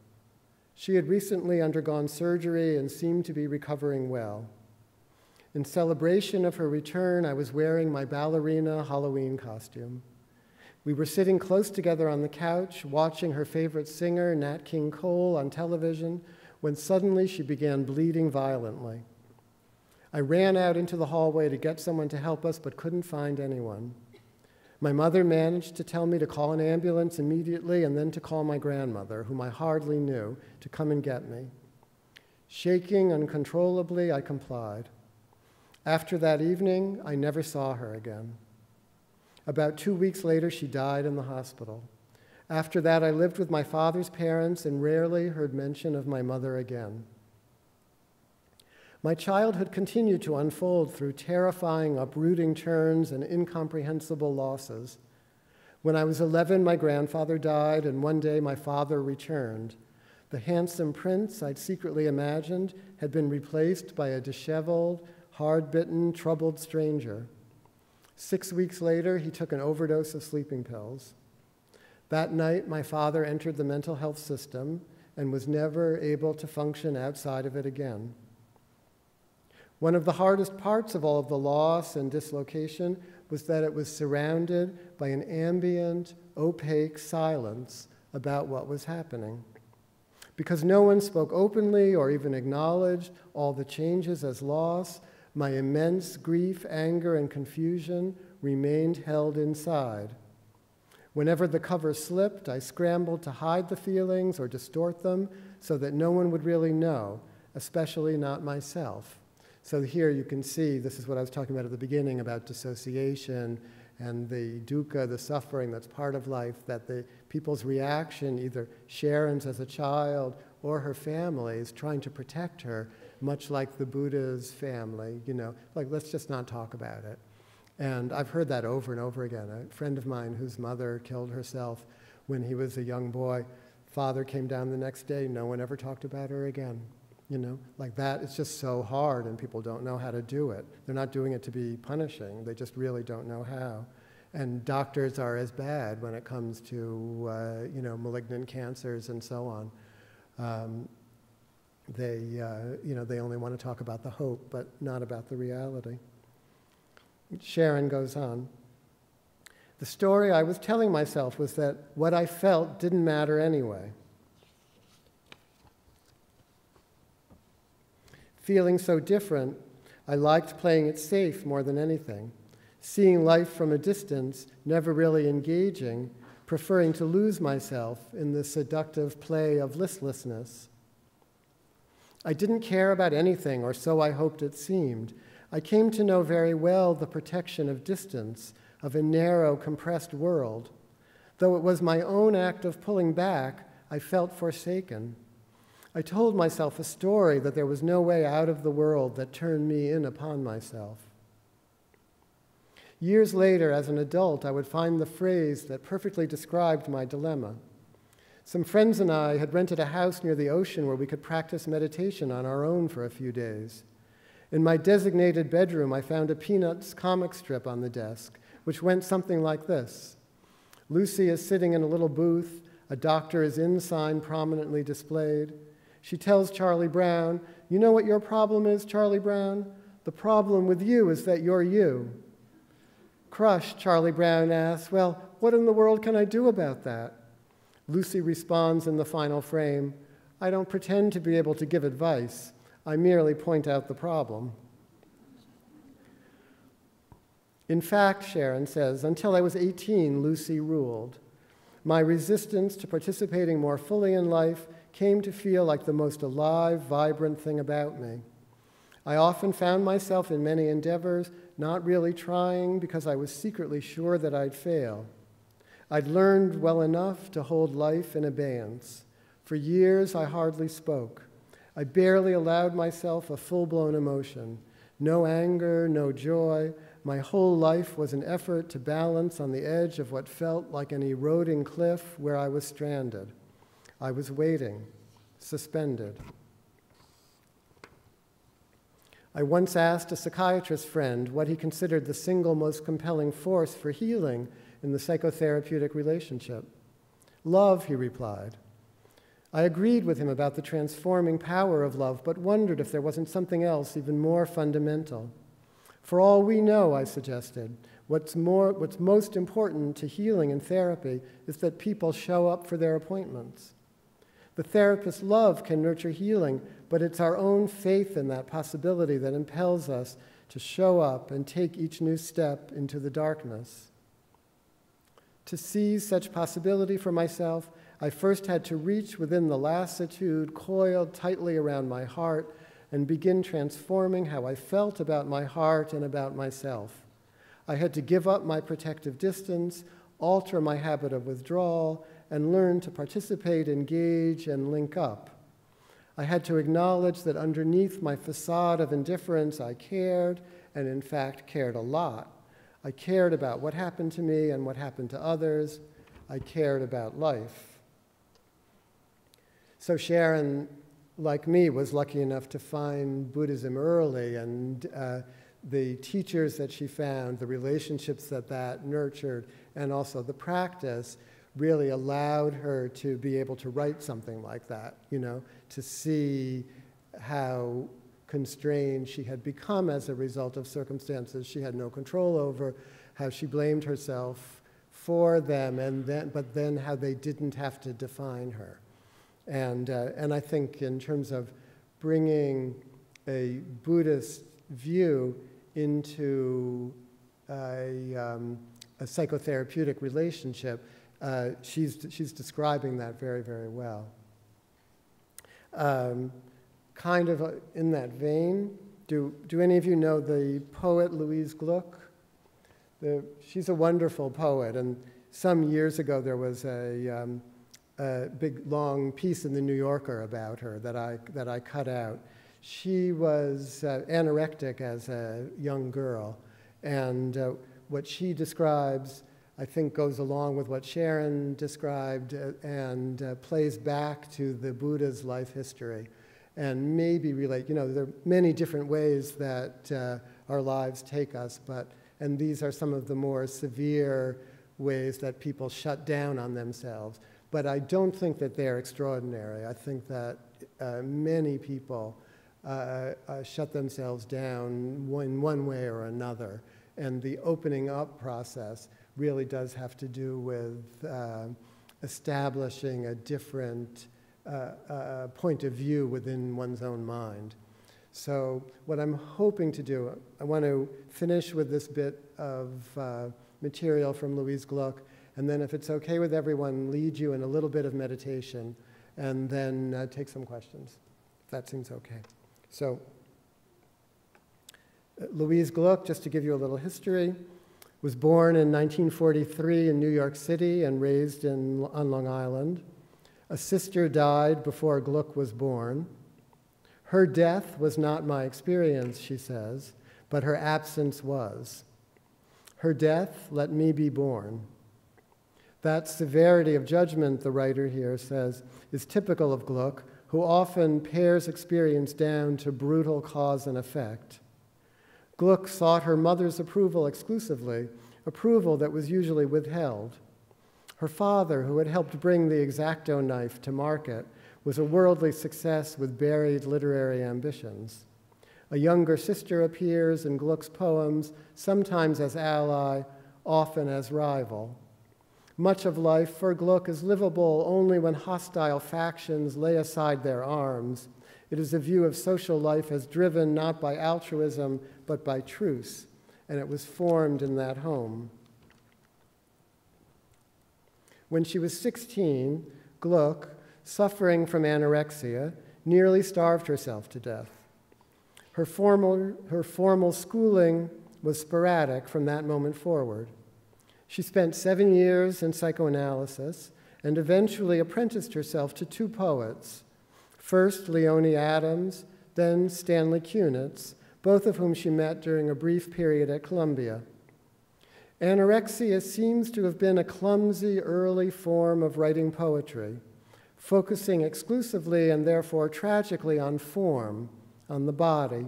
She had recently undergone surgery and seemed to be recovering well. In celebration of her return, I was wearing my ballerina Halloween costume. We were sitting close together on the couch, watching her favorite singer, Nat King Cole, on television, when suddenly she began bleeding violently. I ran out into the hallway to get someone to help us, but couldn't find anyone. My mother managed to tell me to call an ambulance immediately and then to call my grandmother, whom I hardly knew, to come and get me. Shaking uncontrollably, I complied. After that evening, I never saw her again. About two weeks later, she died in the hospital. After that, I lived with my father's parents and rarely heard mention of my mother again. My childhood continued to unfold through terrifying, uprooting turns and incomprehensible losses. When I was 11, my grandfather died, and one day my father returned. The handsome prince I'd secretly imagined had been replaced by a disheveled, hard bitten, troubled stranger. Six weeks later, he took an overdose of sleeping pills. That night, my father entered the mental health system and was never able to function outside of it again. One of the hardest parts of all of the loss and dislocation was that it was surrounded by an ambient, opaque silence about what was happening. Because no one spoke openly or even acknowledged all the changes as loss, my immense grief, anger, and confusion remained held inside. Whenever the cover slipped, I scrambled to hide the feelings or distort them so that no one would really know, especially not myself. So here you can see, this is what I was talking about at the beginning about dissociation and the dukkha, the suffering that's part of life, that the people's reaction, either Sharon's as a child or her family, is trying to protect her, much like the Buddha's family, you know, like let's just not talk about it. And I've heard that over and over again. A friend of mine whose mother killed herself when he was a young boy, father came down the next day, no one ever talked about her again. You know, like that, it's just so hard and people don't know how to do it. They're not doing it to be punishing, they just really don't know how. And doctors are as bad when it comes to, uh, you know, malignant cancers and so on. Um, they, uh, you know, they only want to talk about the hope, but not about the reality. Sharon goes on. The story I was telling myself was that what I felt didn't matter anyway. Feeling so different, I liked playing it safe more than anything, seeing life from a distance, never really engaging, preferring to lose myself in the seductive play of listlessness. I didn't care about anything, or so I hoped it seemed. I came to know very well the protection of distance, of a narrow, compressed world. Though it was my own act of pulling back, I felt forsaken. I told myself a story that there was no way out of the world that turned me in upon myself. Years later, as an adult, I would find the phrase that perfectly described my dilemma. Some friends and I had rented a house near the ocean where we could practice meditation on our own for a few days. In my designated bedroom, I found a Peanuts comic strip on the desk, which went something like this Lucy is sitting in a little booth, a doctor is in sign prominently displayed. She tells Charlie Brown, You know what your problem is, Charlie Brown? The problem with you is that you're you. Crushed, Charlie Brown asks, Well, what in the world can I do about that? Lucy responds in the final frame, I don't pretend to be able to give advice. I merely point out the problem. In fact, Sharon says, until I was 18, Lucy ruled. My resistance to participating more fully in life came to feel like the most alive, vibrant thing about me. I often found myself in many endeavors not really trying because I was secretly sure that I'd fail. I'd learned well enough to hold life in abeyance. For years, I hardly spoke. I barely allowed myself a full blown emotion. No anger, no joy. My whole life was an effort to balance on the edge of what felt like an eroding cliff where I was stranded. I was waiting, suspended. I once asked a psychiatrist friend what he considered the single most compelling force for healing in the psychotherapeutic relationship. Love, he replied. I agreed with him about the transforming power of love, but wondered if there wasn't something else even more fundamental. For all we know, I suggested, what's, more, what's most important to healing and therapy is that people show up for their appointments. The therapist's love can nurture healing, but it's our own faith in that possibility that impels us to show up and take each new step into the darkness. To seize such possibility for myself, I first had to reach within the lassitude coiled tightly around my heart and begin transforming how I felt about my heart and about myself. I had to give up my protective distance, alter my habit of withdrawal, and learn to participate, engage, and link up. I had to acknowledge that underneath my facade of indifference, I cared, and in fact cared a lot. I cared about what happened to me and what happened to others. I cared about life. So Sharon, like me, was lucky enough to find Buddhism early, and uh, the teachers that she found, the relationships that that nurtured, and also the practice really allowed her to be able to write something like that, you know, to see how constrained she had become as a result of circumstances she had no control over, how she blamed herself for them, and then, but then how they didn't have to define her. And, uh, and I think in terms of bringing a Buddhist view into a, um, a psychotherapeutic relationship, uh, she's, she's describing that very, very well. Um, kind of uh, in that vein, do, do any of you know the poet Louise Gluck? The, she's a wonderful poet, and some years ago there was a, um, a big long piece in the New Yorker about her that I, that I cut out. She was uh, anorectic as a young girl, and uh, what she describes, I think, goes along with what Sharon described uh, and uh, plays back to the Buddha's life history and maybe relate. You know, there are many different ways that uh, our lives take us, but, and these are some of the more severe ways that people shut down on themselves. But I don't think that they're extraordinary. I think that uh, many people uh, uh, shut themselves down in one way or another. And the opening up process really does have to do with uh, establishing a different uh, point of view within one's own mind. So, what I'm hoping to do, I want to finish with this bit of uh, material from Louise Gluck, and then, if it's okay with everyone, lead you in a little bit of meditation, and then uh, take some questions, if that seems okay. So, uh, Louise Gluck, just to give you a little history, was born in 1943 in New York City and raised in, on Long Island. A sister died before Gluck was born. Her death was not my experience, she says, but her absence was. Her death let me be born. That severity of judgment, the writer here says, is typical of Gluck, who often pares experience down to brutal cause and effect. Gluck sought her mother's approval exclusively, approval that was usually withheld. Her father, who had helped bring the X-Acto knife to market, was a worldly success with buried literary ambitions. A younger sister appears in Gluck's poems, sometimes as ally, often as rival. Much of life for Gluck is livable only when hostile factions lay aside their arms. It is a view of social life as driven not by altruism, but by truce, and it was formed in that home. When she was 16, Gluck, suffering from anorexia, nearly starved herself to death. Her formal, her formal schooling was sporadic from that moment forward. She spent seven years in psychoanalysis and eventually apprenticed herself to two poets, first Leonie Adams, then Stanley Kunitz, both of whom she met during a brief period at Columbia. Anorexia seems to have been a clumsy early form of writing poetry, focusing exclusively and therefore tragically on form, on the body.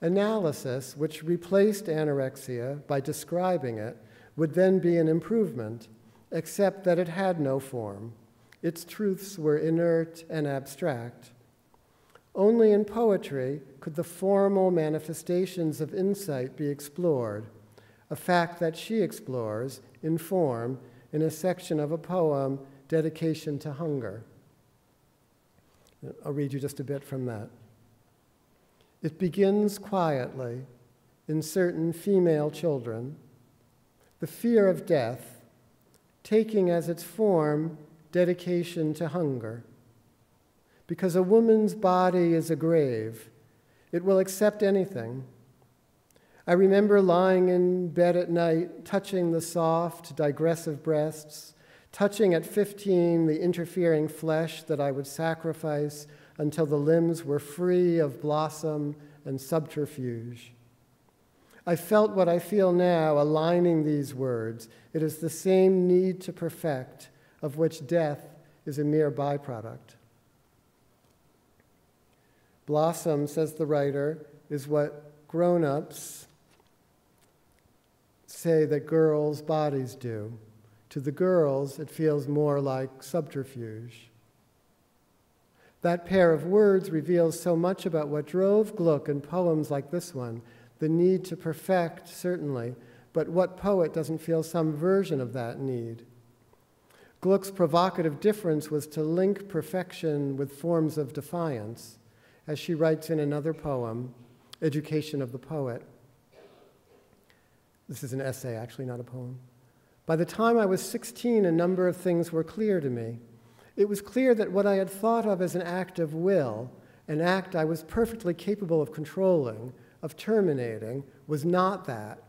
Analysis, which replaced anorexia by describing it, would then be an improvement, except that it had no form. Its truths were inert and abstract. Only in poetry could the formal manifestations of insight be explored a fact that she explores in form in a section of a poem, Dedication to Hunger. I'll read you just a bit from that. It begins quietly in certain female children, the fear of death, taking as its form dedication to hunger. Because a woman's body is a grave, it will accept anything I remember lying in bed at night, touching the soft, digressive breasts, touching at 15 the interfering flesh that I would sacrifice until the limbs were free of blossom and subterfuge. I felt what I feel now aligning these words. It is the same need to perfect, of which death is a mere byproduct. Blossom, says the writer, is what grown ups, say that girls' bodies do. To the girls, it feels more like subterfuge. That pair of words reveals so much about what drove Gluck in poems like this one the need to perfect, certainly, but what poet doesn't feel some version of that need? Gluck's provocative difference was to link perfection with forms of defiance, as she writes in another poem, Education of the Poet. This is an essay, actually, not a poem. By the time I was 16, a number of things were clear to me. It was clear that what I had thought of as an act of will, an act I was perfectly capable of controlling, of terminating, was not that.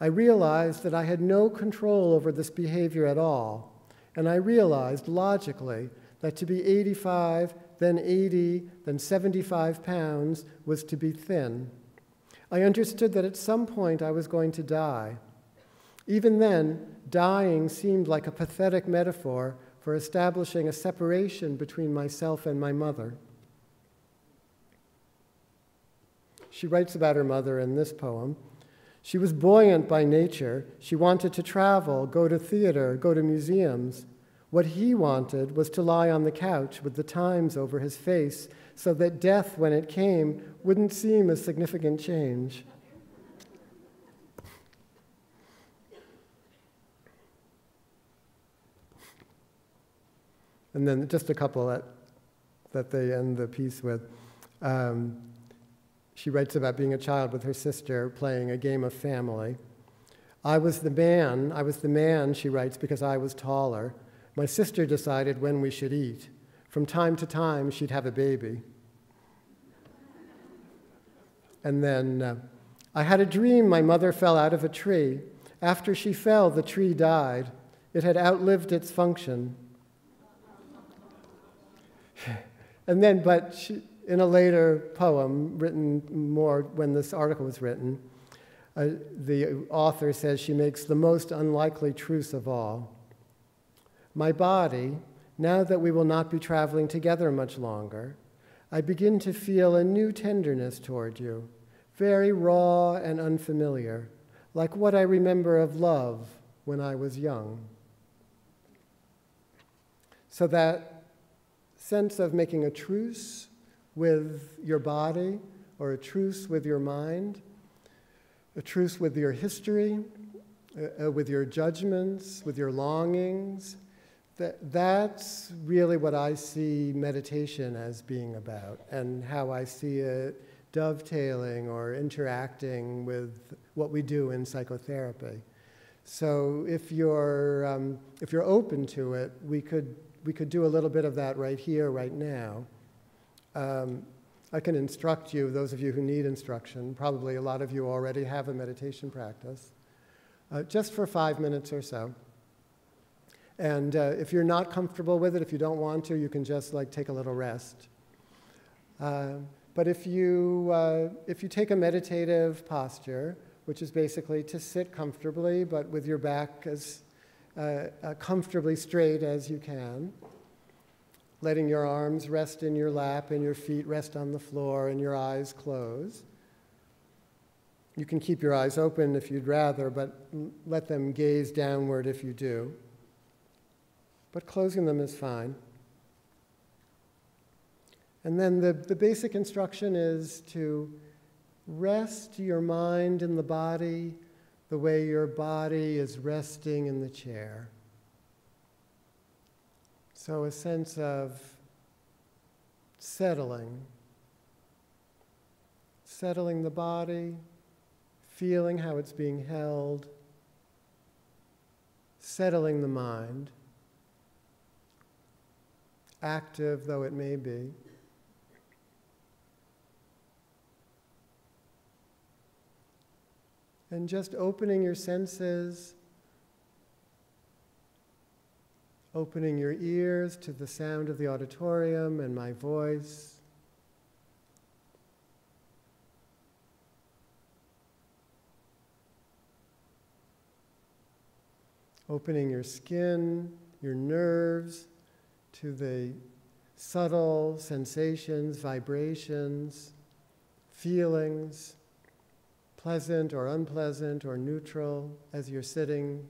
I realized that I had no control over this behavior at all, and I realized logically that to be 85, then 80, then 75 pounds was to be thin. I understood that at some point I was going to die. Even then, dying seemed like a pathetic metaphor for establishing a separation between myself and my mother. She writes about her mother in this poem. She was buoyant by nature. She wanted to travel, go to theater, go to museums. What he wanted was to lie on the couch with the Times over his face so that death, when it came, wouldn't seem a significant change. And then just a couple that, that they end the piece with. Um, she writes about being a child with her sister playing a game of family. I was the man, I was the man, she writes, because I was taller. My sister decided when we should eat. From time to time, she'd have a baby. And then uh, I had a dream my mother fell out of a tree. After she fell, the tree died. It had outlived its function. [sighs] and then, but she, in a later poem, written more when this article was written, uh, the author says she makes the most unlikely truce of all. My body, now that we will not be traveling together much longer, I begin to feel a new tenderness toward you, very raw and unfamiliar, like what I remember of love when I was young. So that sense of making a truce with your body or a truce with your mind, a truce with your history, uh, uh, with your judgments, with your longings. That, that's really what I see meditation as being about and how I see it dovetailing or interacting with what we do in psychotherapy. So if you're, um, if you're open to it, we could, we could do a little bit of that right here, right now. Um, I can instruct you, those of you who need instruction, probably a lot of you already have a meditation practice, uh, just for five minutes or so. And uh, if you're not comfortable with it, if you don't want to, you can just like take a little rest. Uh, but if you, uh, if you take a meditative posture, which is basically to sit comfortably, but with your back as uh, uh, comfortably straight as you can, letting your arms rest in your lap and your feet rest on the floor and your eyes close. You can keep your eyes open if you'd rather, but let them gaze downward if you do. But closing them is fine. And then the, the basic instruction is to rest your mind in the body the way your body is resting in the chair. So, a sense of settling, settling the body, feeling how it's being held, settling the mind, active though it may be. And just opening your senses opening your ears to the sound of the auditorium and my voice. Opening your skin, your nerves to the subtle sensations, vibrations, feelings, pleasant or unpleasant or neutral as you're sitting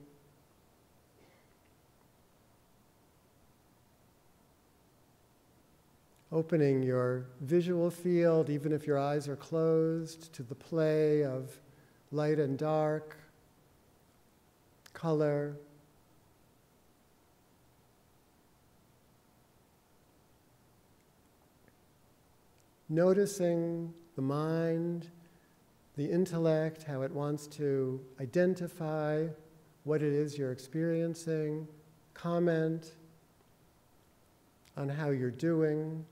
opening your visual field, even if your eyes are closed, to the play of light and dark, color. Noticing the mind, the intellect, how it wants to identify what it is you're experiencing, comment, on how you're doing,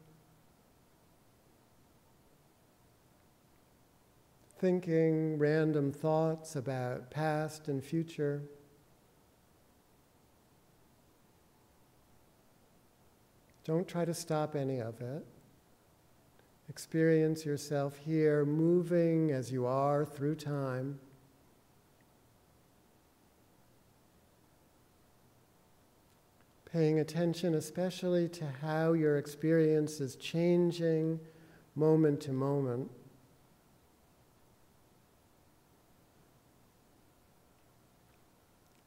thinking random thoughts about past and future. Don't try to stop any of it. Experience yourself here, moving as you are through time. Paying attention especially to how your experience is changing moment to moment.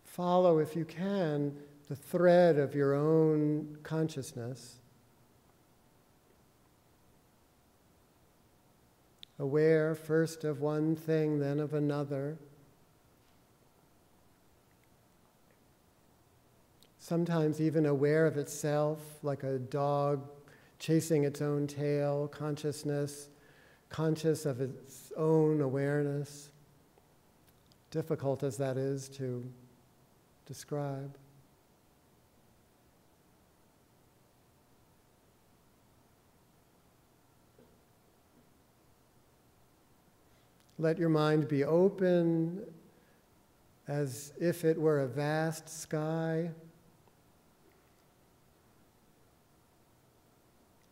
Follow, if you can, the thread of your own consciousness. Aware first of one thing, then of another. Sometimes even aware of itself, like a dog chasing its own tail, consciousness, conscious of its own awareness. Difficult as that is to describe. Let your mind be open as if it were a vast sky.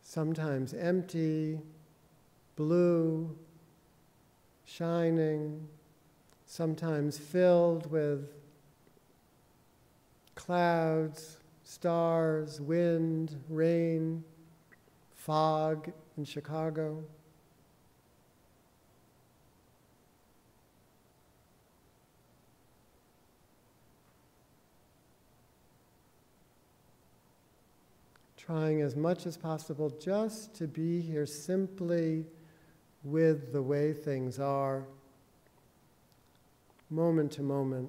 Sometimes empty, blue, shining, sometimes filled with clouds, stars, wind, rain, fog in Chicago. Trying as much as possible just to be here simply with the way things are, moment to moment.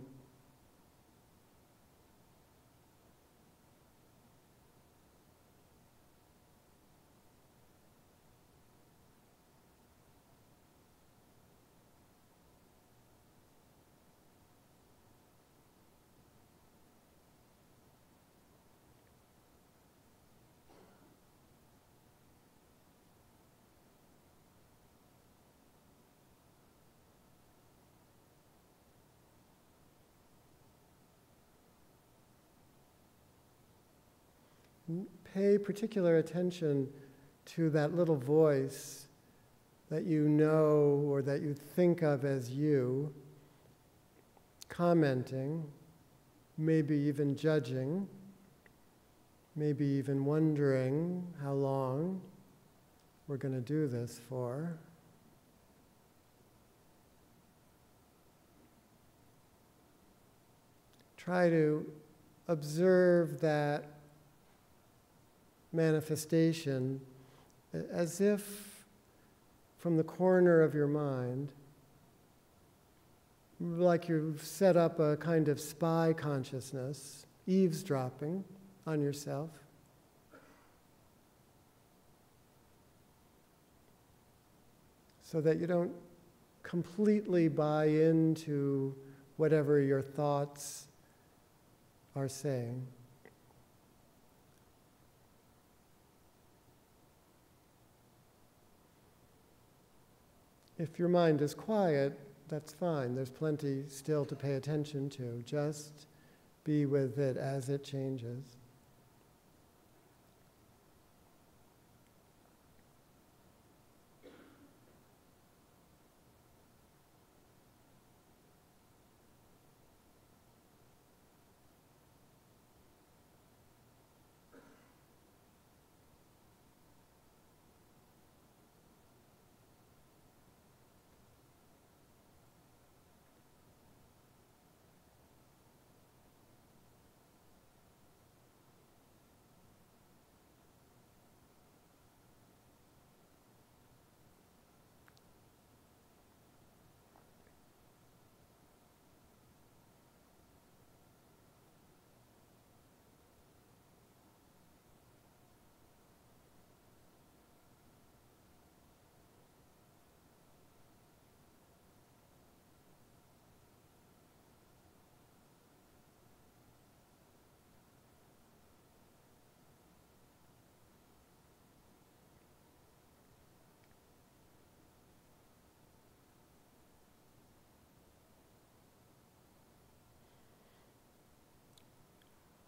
Pay particular attention to that little voice that you know or that you think of as you, commenting, maybe even judging, maybe even wondering how long we're going to do this for. Try to observe that manifestation as if from the corner of your mind, like you've set up a kind of spy consciousness, eavesdropping on yourself. So that you don't completely buy into whatever your thoughts are saying. If your mind is quiet, that's fine. There's plenty still to pay attention to. Just be with it as it changes.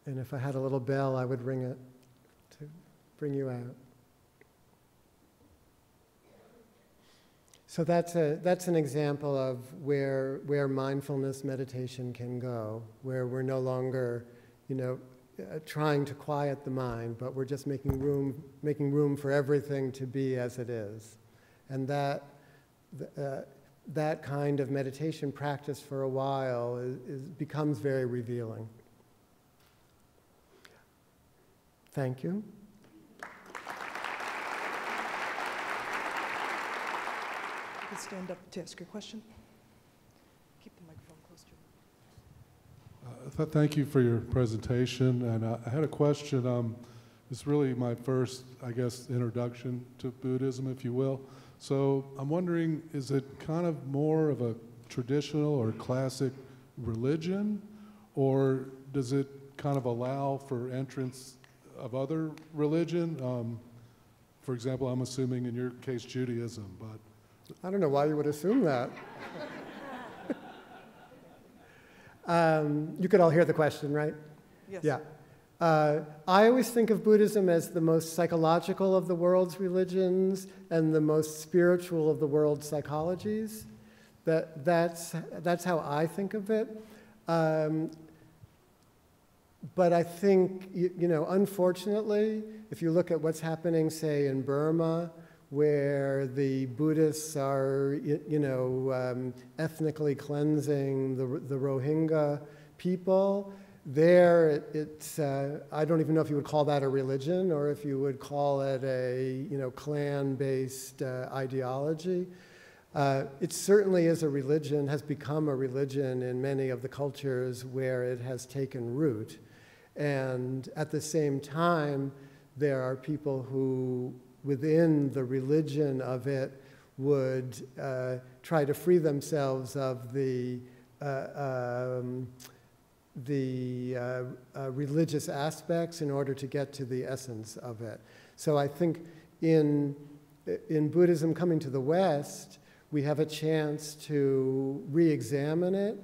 And if I had a little bell, I would ring it to bring you out. So that's, a, that's an example of where, where mindfulness meditation can go, where we're no longer, you know, uh, trying to quiet the mind, but we're just making room, making room for everything to be as it is. And that, uh, that kind of meditation practice for a while is, is, becomes very revealing. Thank you. You can stand up to ask your question. Keep the microphone close to you. Uh, th- Thank you for your presentation, and uh, I had a question. Um, It's really my first, I guess, introduction to Buddhism, if you will. So I'm wondering, is it kind of more of a traditional or classic religion, or does it kind of allow for entrance of other religion? Um, For example, I'm assuming in your case Judaism, but I don't know why you would assume that. [laughs] um, you could all hear the question, right? Yes. Yeah. Uh, I always think of Buddhism as the most psychological of the world's religions and the most spiritual of the world's psychologies. That, that's, that's how I think of it. Um, but I think, you, you know, unfortunately, if you look at what's happening, say, in Burma, where the Buddhists are, you know, um, ethnically cleansing the, the Rohingya people. There, it, it's, uh, I don't even know if you would call that a religion or if you would call it a, you know, clan-based uh, ideology. Uh, it certainly is a religion, has become a religion in many of the cultures where it has taken root. And at the same time, there are people who within the religion of it would uh, try to free themselves of the, uh, um, the uh, uh, religious aspects in order to get to the essence of it. So I think in, in Buddhism coming to the West, we have a chance to re examine it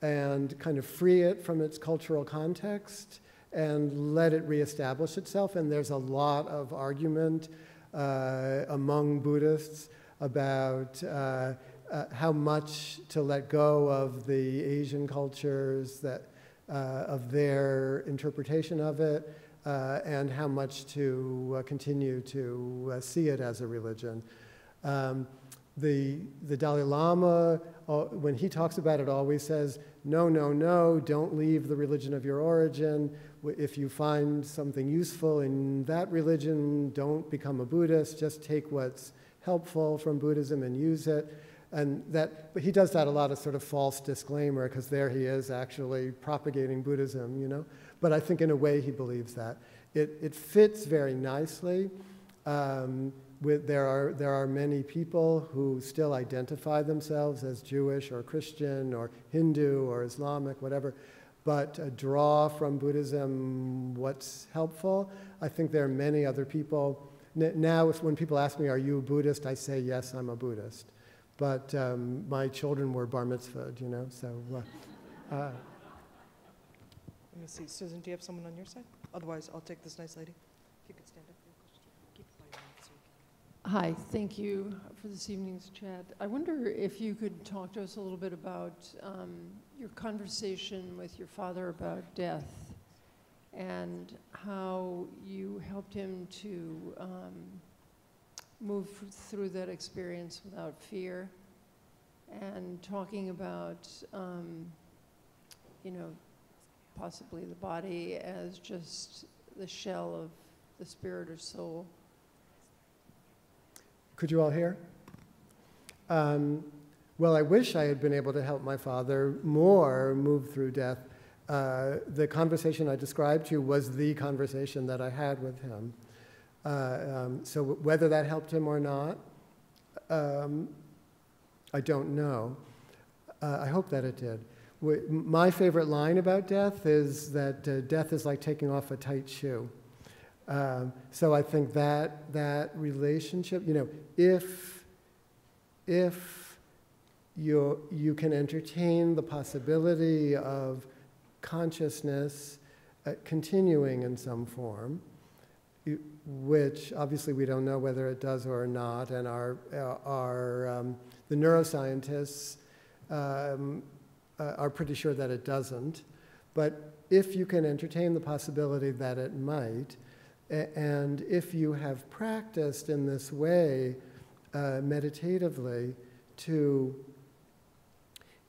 and kind of free it from its cultural context and let it reestablish itself. And there's a lot of argument uh, among Buddhists about uh, uh, how much to let go of the Asian cultures that, of their interpretation of it, and how much to continue to see it as a religion. Um, the, the Dalai Lama, uh, when he talks about it, always says, no, no, no, don't leave the religion of your origin. If you find something useful in that religion, don't become a Buddhist. Just take what's helpful from Buddhism and use it. And that, but he does that a lot of sort of false disclaimer because there he is actually propagating Buddhism, you know. But I think in a way he believes that. It, it fits very nicely. Um, with, there, are, there are many people who still identify themselves as Jewish or Christian or Hindu or Islamic, whatever, but draw from Buddhism what's helpful. I think there are many other people. Now, if, when people ask me, Are you a Buddhist? I say, Yes, I'm a Buddhist. But um, my children were bar mitzvahed, you know, so. Uh, uh, Let me see. Susan, do you have someone on your side? Otherwise, I'll take this nice lady. If you could stand up for your question. Keep it by your mouth so we can- Hi, thank you for this evening's chat. I wonder if you could talk to us a little bit about um, your conversation with your father about death and how you helped him to um, move through that experience without fear and talking about, um, you know, possibly the body as just the shell of the spirit or soul. Could you all hear? Um, well, I wish I had been able to help my father more move through death. Uh, the conversation I described to you was the conversation that I had with him. Uh, um, so whether that helped him or not, um, I don't know. Uh, I hope that it did. W- my favorite line about death is that uh, death is like taking off a tight shoe. Um, so I think that that relationship, you know, if if you you can entertain the possibility of consciousness uh, continuing in some form, which obviously we don't know whether it does or not, and our, uh, our, um, the neuroscientists um, uh, are pretty sure that it doesn't. But if you can entertain the possibility that it might, and if you have practiced in this way uh, meditatively to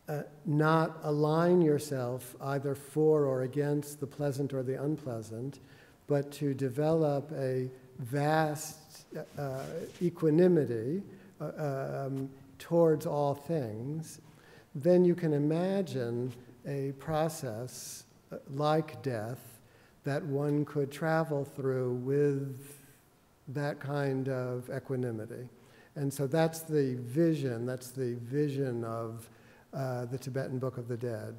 uh, not align yourself either for or against the pleasant or the unpleasant, but to develop a vast uh, equanimity uh, um, towards all things, then you can imagine a process uh, like death that one could travel through with that kind of equanimity. And so that's the vision, that's the vision of uh, the Tibetan Book of the Dead,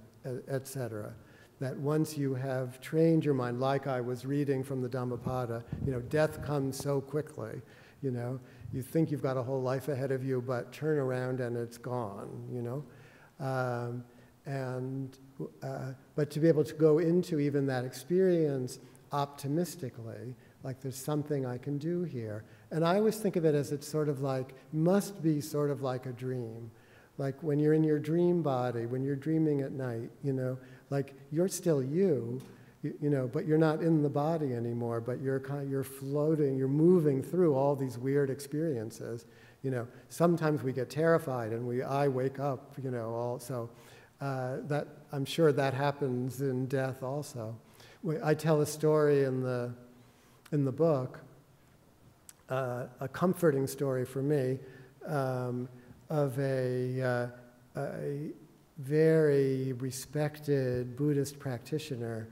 et cetera. That once you have trained your mind, like I was reading from the Dhammapada, you know, death comes so quickly, you know. You think you've got a whole life ahead of you, but turn around and it's gone, you know. Um, and, uh, but to be able to go into even that experience optimistically, like there's something I can do here. And I always think of it as it's sort of like, must be sort of like a dream. Like when you're in your dream body, when you're dreaming at night, you know, like you're still you, you, you know, but you're not in the body anymore, but you're, kind of, you're floating, you're moving through all these weird experiences. You know, sometimes we get terrified and we, I wake up, you know, all, so uh, that, I'm sure that happens in death also. I tell a story in the, in the book, uh, a comforting story for me, um, of a, uh, a very respected Buddhist practitioner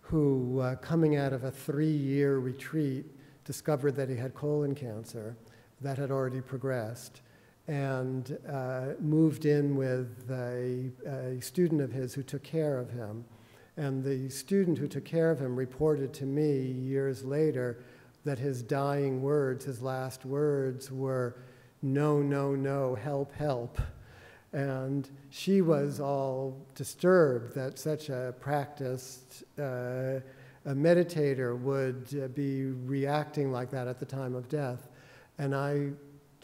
who, uh, coming out of a three year retreat, discovered that he had colon cancer that had already progressed and uh, moved in with a, a, student of his who took care of him. And the student who took care of him reported to me years later that his dying words, his last words, were, No, no, no, help, help. And she was all disturbed that such a practiced uh, a meditator would uh, be reacting like that at the time of death. And I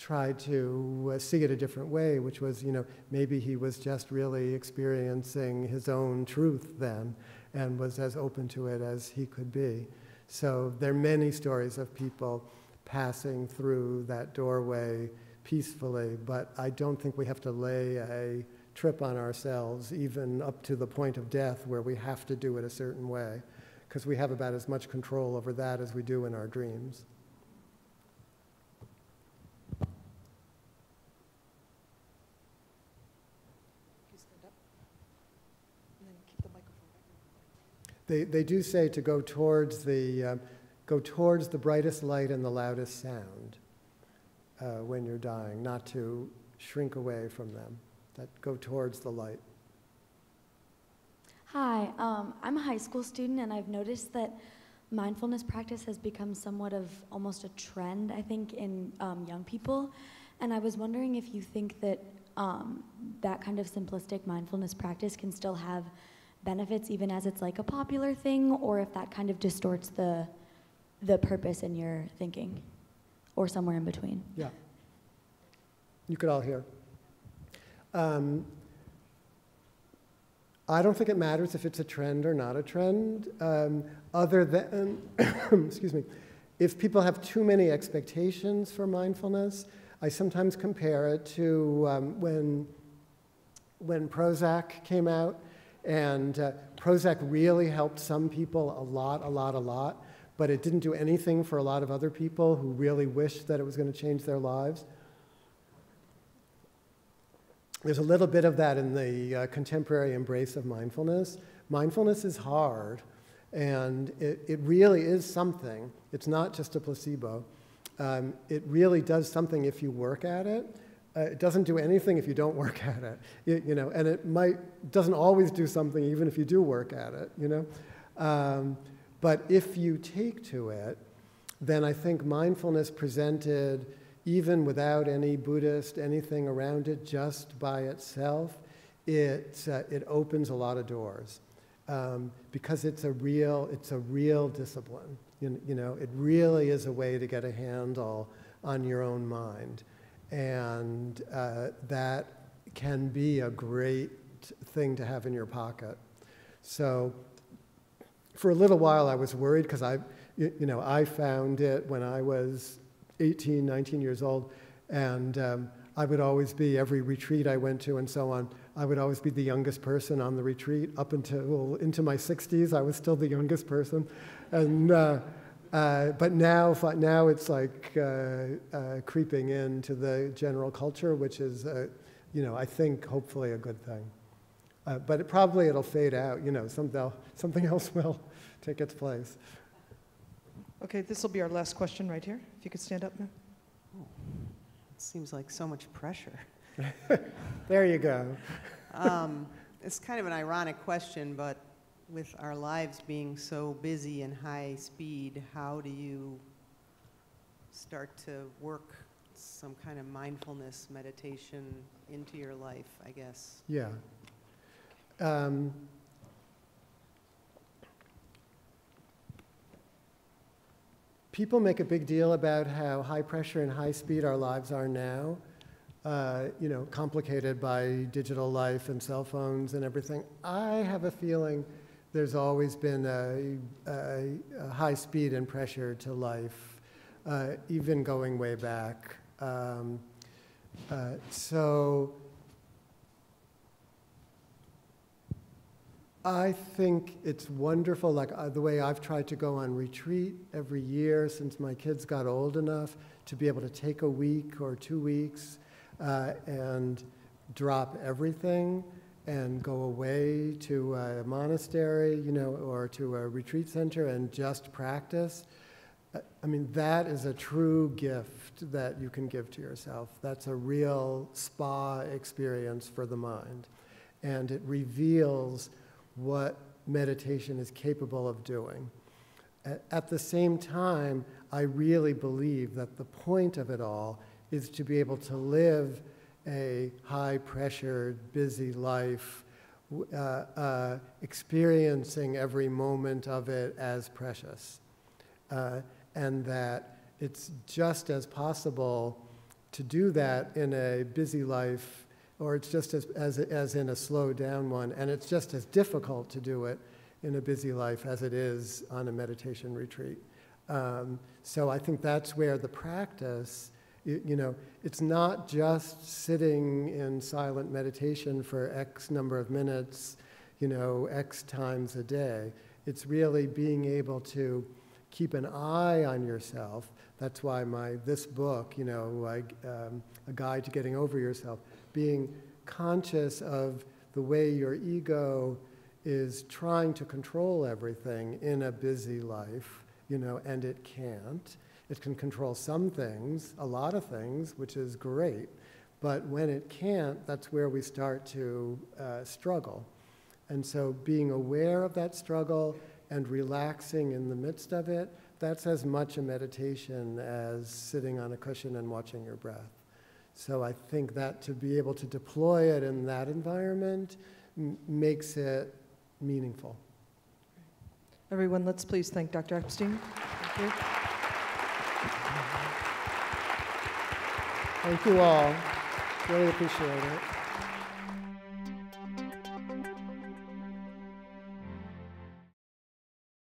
tried to uh, see it a different way, which was, you know, maybe he was just really experiencing his own truth then and was as open to it as he could be. So there are many stories of people passing through that doorway peacefully, but I don't think we have to lay a trip on ourselves, even up to the point of death, where we have to do it a certain way, because we have about as much control over that as we do in our dreams. You stand up, and then keep the microphone back. They, they do say to go towards the, uh, go towards the brightest light and the loudest sound uh, when you're dying, not to shrink away from them, that go towards the light. Hi, um, I'm a high school student, and I've noticed that mindfulness practice has become somewhat of almost a trend, I think, in um, young people. And I was wondering if you think that um, that kind of simplistic mindfulness practice can still have benefits, even as it's like a popular thing, or if that kind of distorts the the purpose in your thinking, or somewhere in between. Yeah. You could all hear. Um, I don't think it matters if it's a trend or not a trend, um, other than, [coughs] excuse me, if people have too many expectations for mindfulness, I sometimes compare it to um, when, when Prozac came out, and uh, Prozac really helped some people a lot, a lot, a lot, but it didn't do anything for a lot of other people who really wished that it was going to change their lives. There's a little bit of that in the uh, contemporary embrace of mindfulness. Mindfulness is hard, and it, it really is something. It's not just a placebo. Um, it really does something if you work at it. Uh, it doesn't do anything if you don't work [laughs] at it, you, you, know, and it might doesn't always do something even if you do work at it, you know. Um, but if you take to it, then I think mindfulness presented even without any Buddhist anything around it, just by itself, it, uh, it opens a lot of doors. um, because it's a real, it's a real discipline. You, you know, it really is a way to get a handle on your own mind. And uh, that can be a great thing to have in your pocket. So for a little while, I was worried because I, you know, I found it when I was 18, 19 years old, and um, I would always be, every retreat I went to and so on, I would always be the youngest person on the retreat. Up until into my 60s, I was still the youngest person. And, uh, uh, but now, now it's like uh, uh, creeping into the general culture, which is, uh, you know, I think hopefully a good thing. Uh, but it probably it'll fade out. You know, some, something [laughs] else will take its place. Okay, this will be our last question right here. If you could stand up, ma'am. It seems like so much pressure. [laughs] There you go. Um, It's kind of an ironic question, but with our lives being so busy and high speed, how do you start to work some kind of mindfulness meditation into your life, I guess? Yeah. Um, people make a big deal about how high pressure and high speed our lives are now. Uh, you know, complicated by digital life and cell phones and everything. I have a feeling there's always been a, a, a high speed and pressure to life, uh, even going way back. Um, uh, so I think it's wonderful, like uh, the way I've tried to go on retreat every year since my kids got old enough to be able to take a week or two weeks uh, and drop everything and go away to a monastery, you know, or to a retreat center and just practice. Uh, I mean, that is a true gift that you can give to yourself. That's a real spa experience for the mind. And it reveals what meditation is capable of doing. At the same time, I really believe that the point of it all is to be able to live a high pressured, busy life, uh, uh, experiencing every moment of it as precious. Uh, and that it's just as possible to do that in a busy life, or it's just as, as, as in a slow down one, and it's just as difficult to do it in a busy life as it is on a meditation retreat. Um, so I think that's where the practice, you, you know, it's not just sitting in silent meditation for X number of minutes, you know, X times a day. It's really being able to keep an eye on yourself. That's why my this book, you know, like um, a guide to getting over yourself, being conscious of the way your ego is trying to control everything in a busy life, you know, and it can't. It can control some things, a lot of things, which is great. But when it can't, that's where we start to uh, struggle. And so being aware of that struggle and relaxing in the midst of it, that's as much a meditation as sitting on a cushion and watching your breath. So I think that to be able to deploy it in that environment makes it meaningful. Everyone, let's please thank Dr. Epstein. Thank Thank you all. Really appreciate it.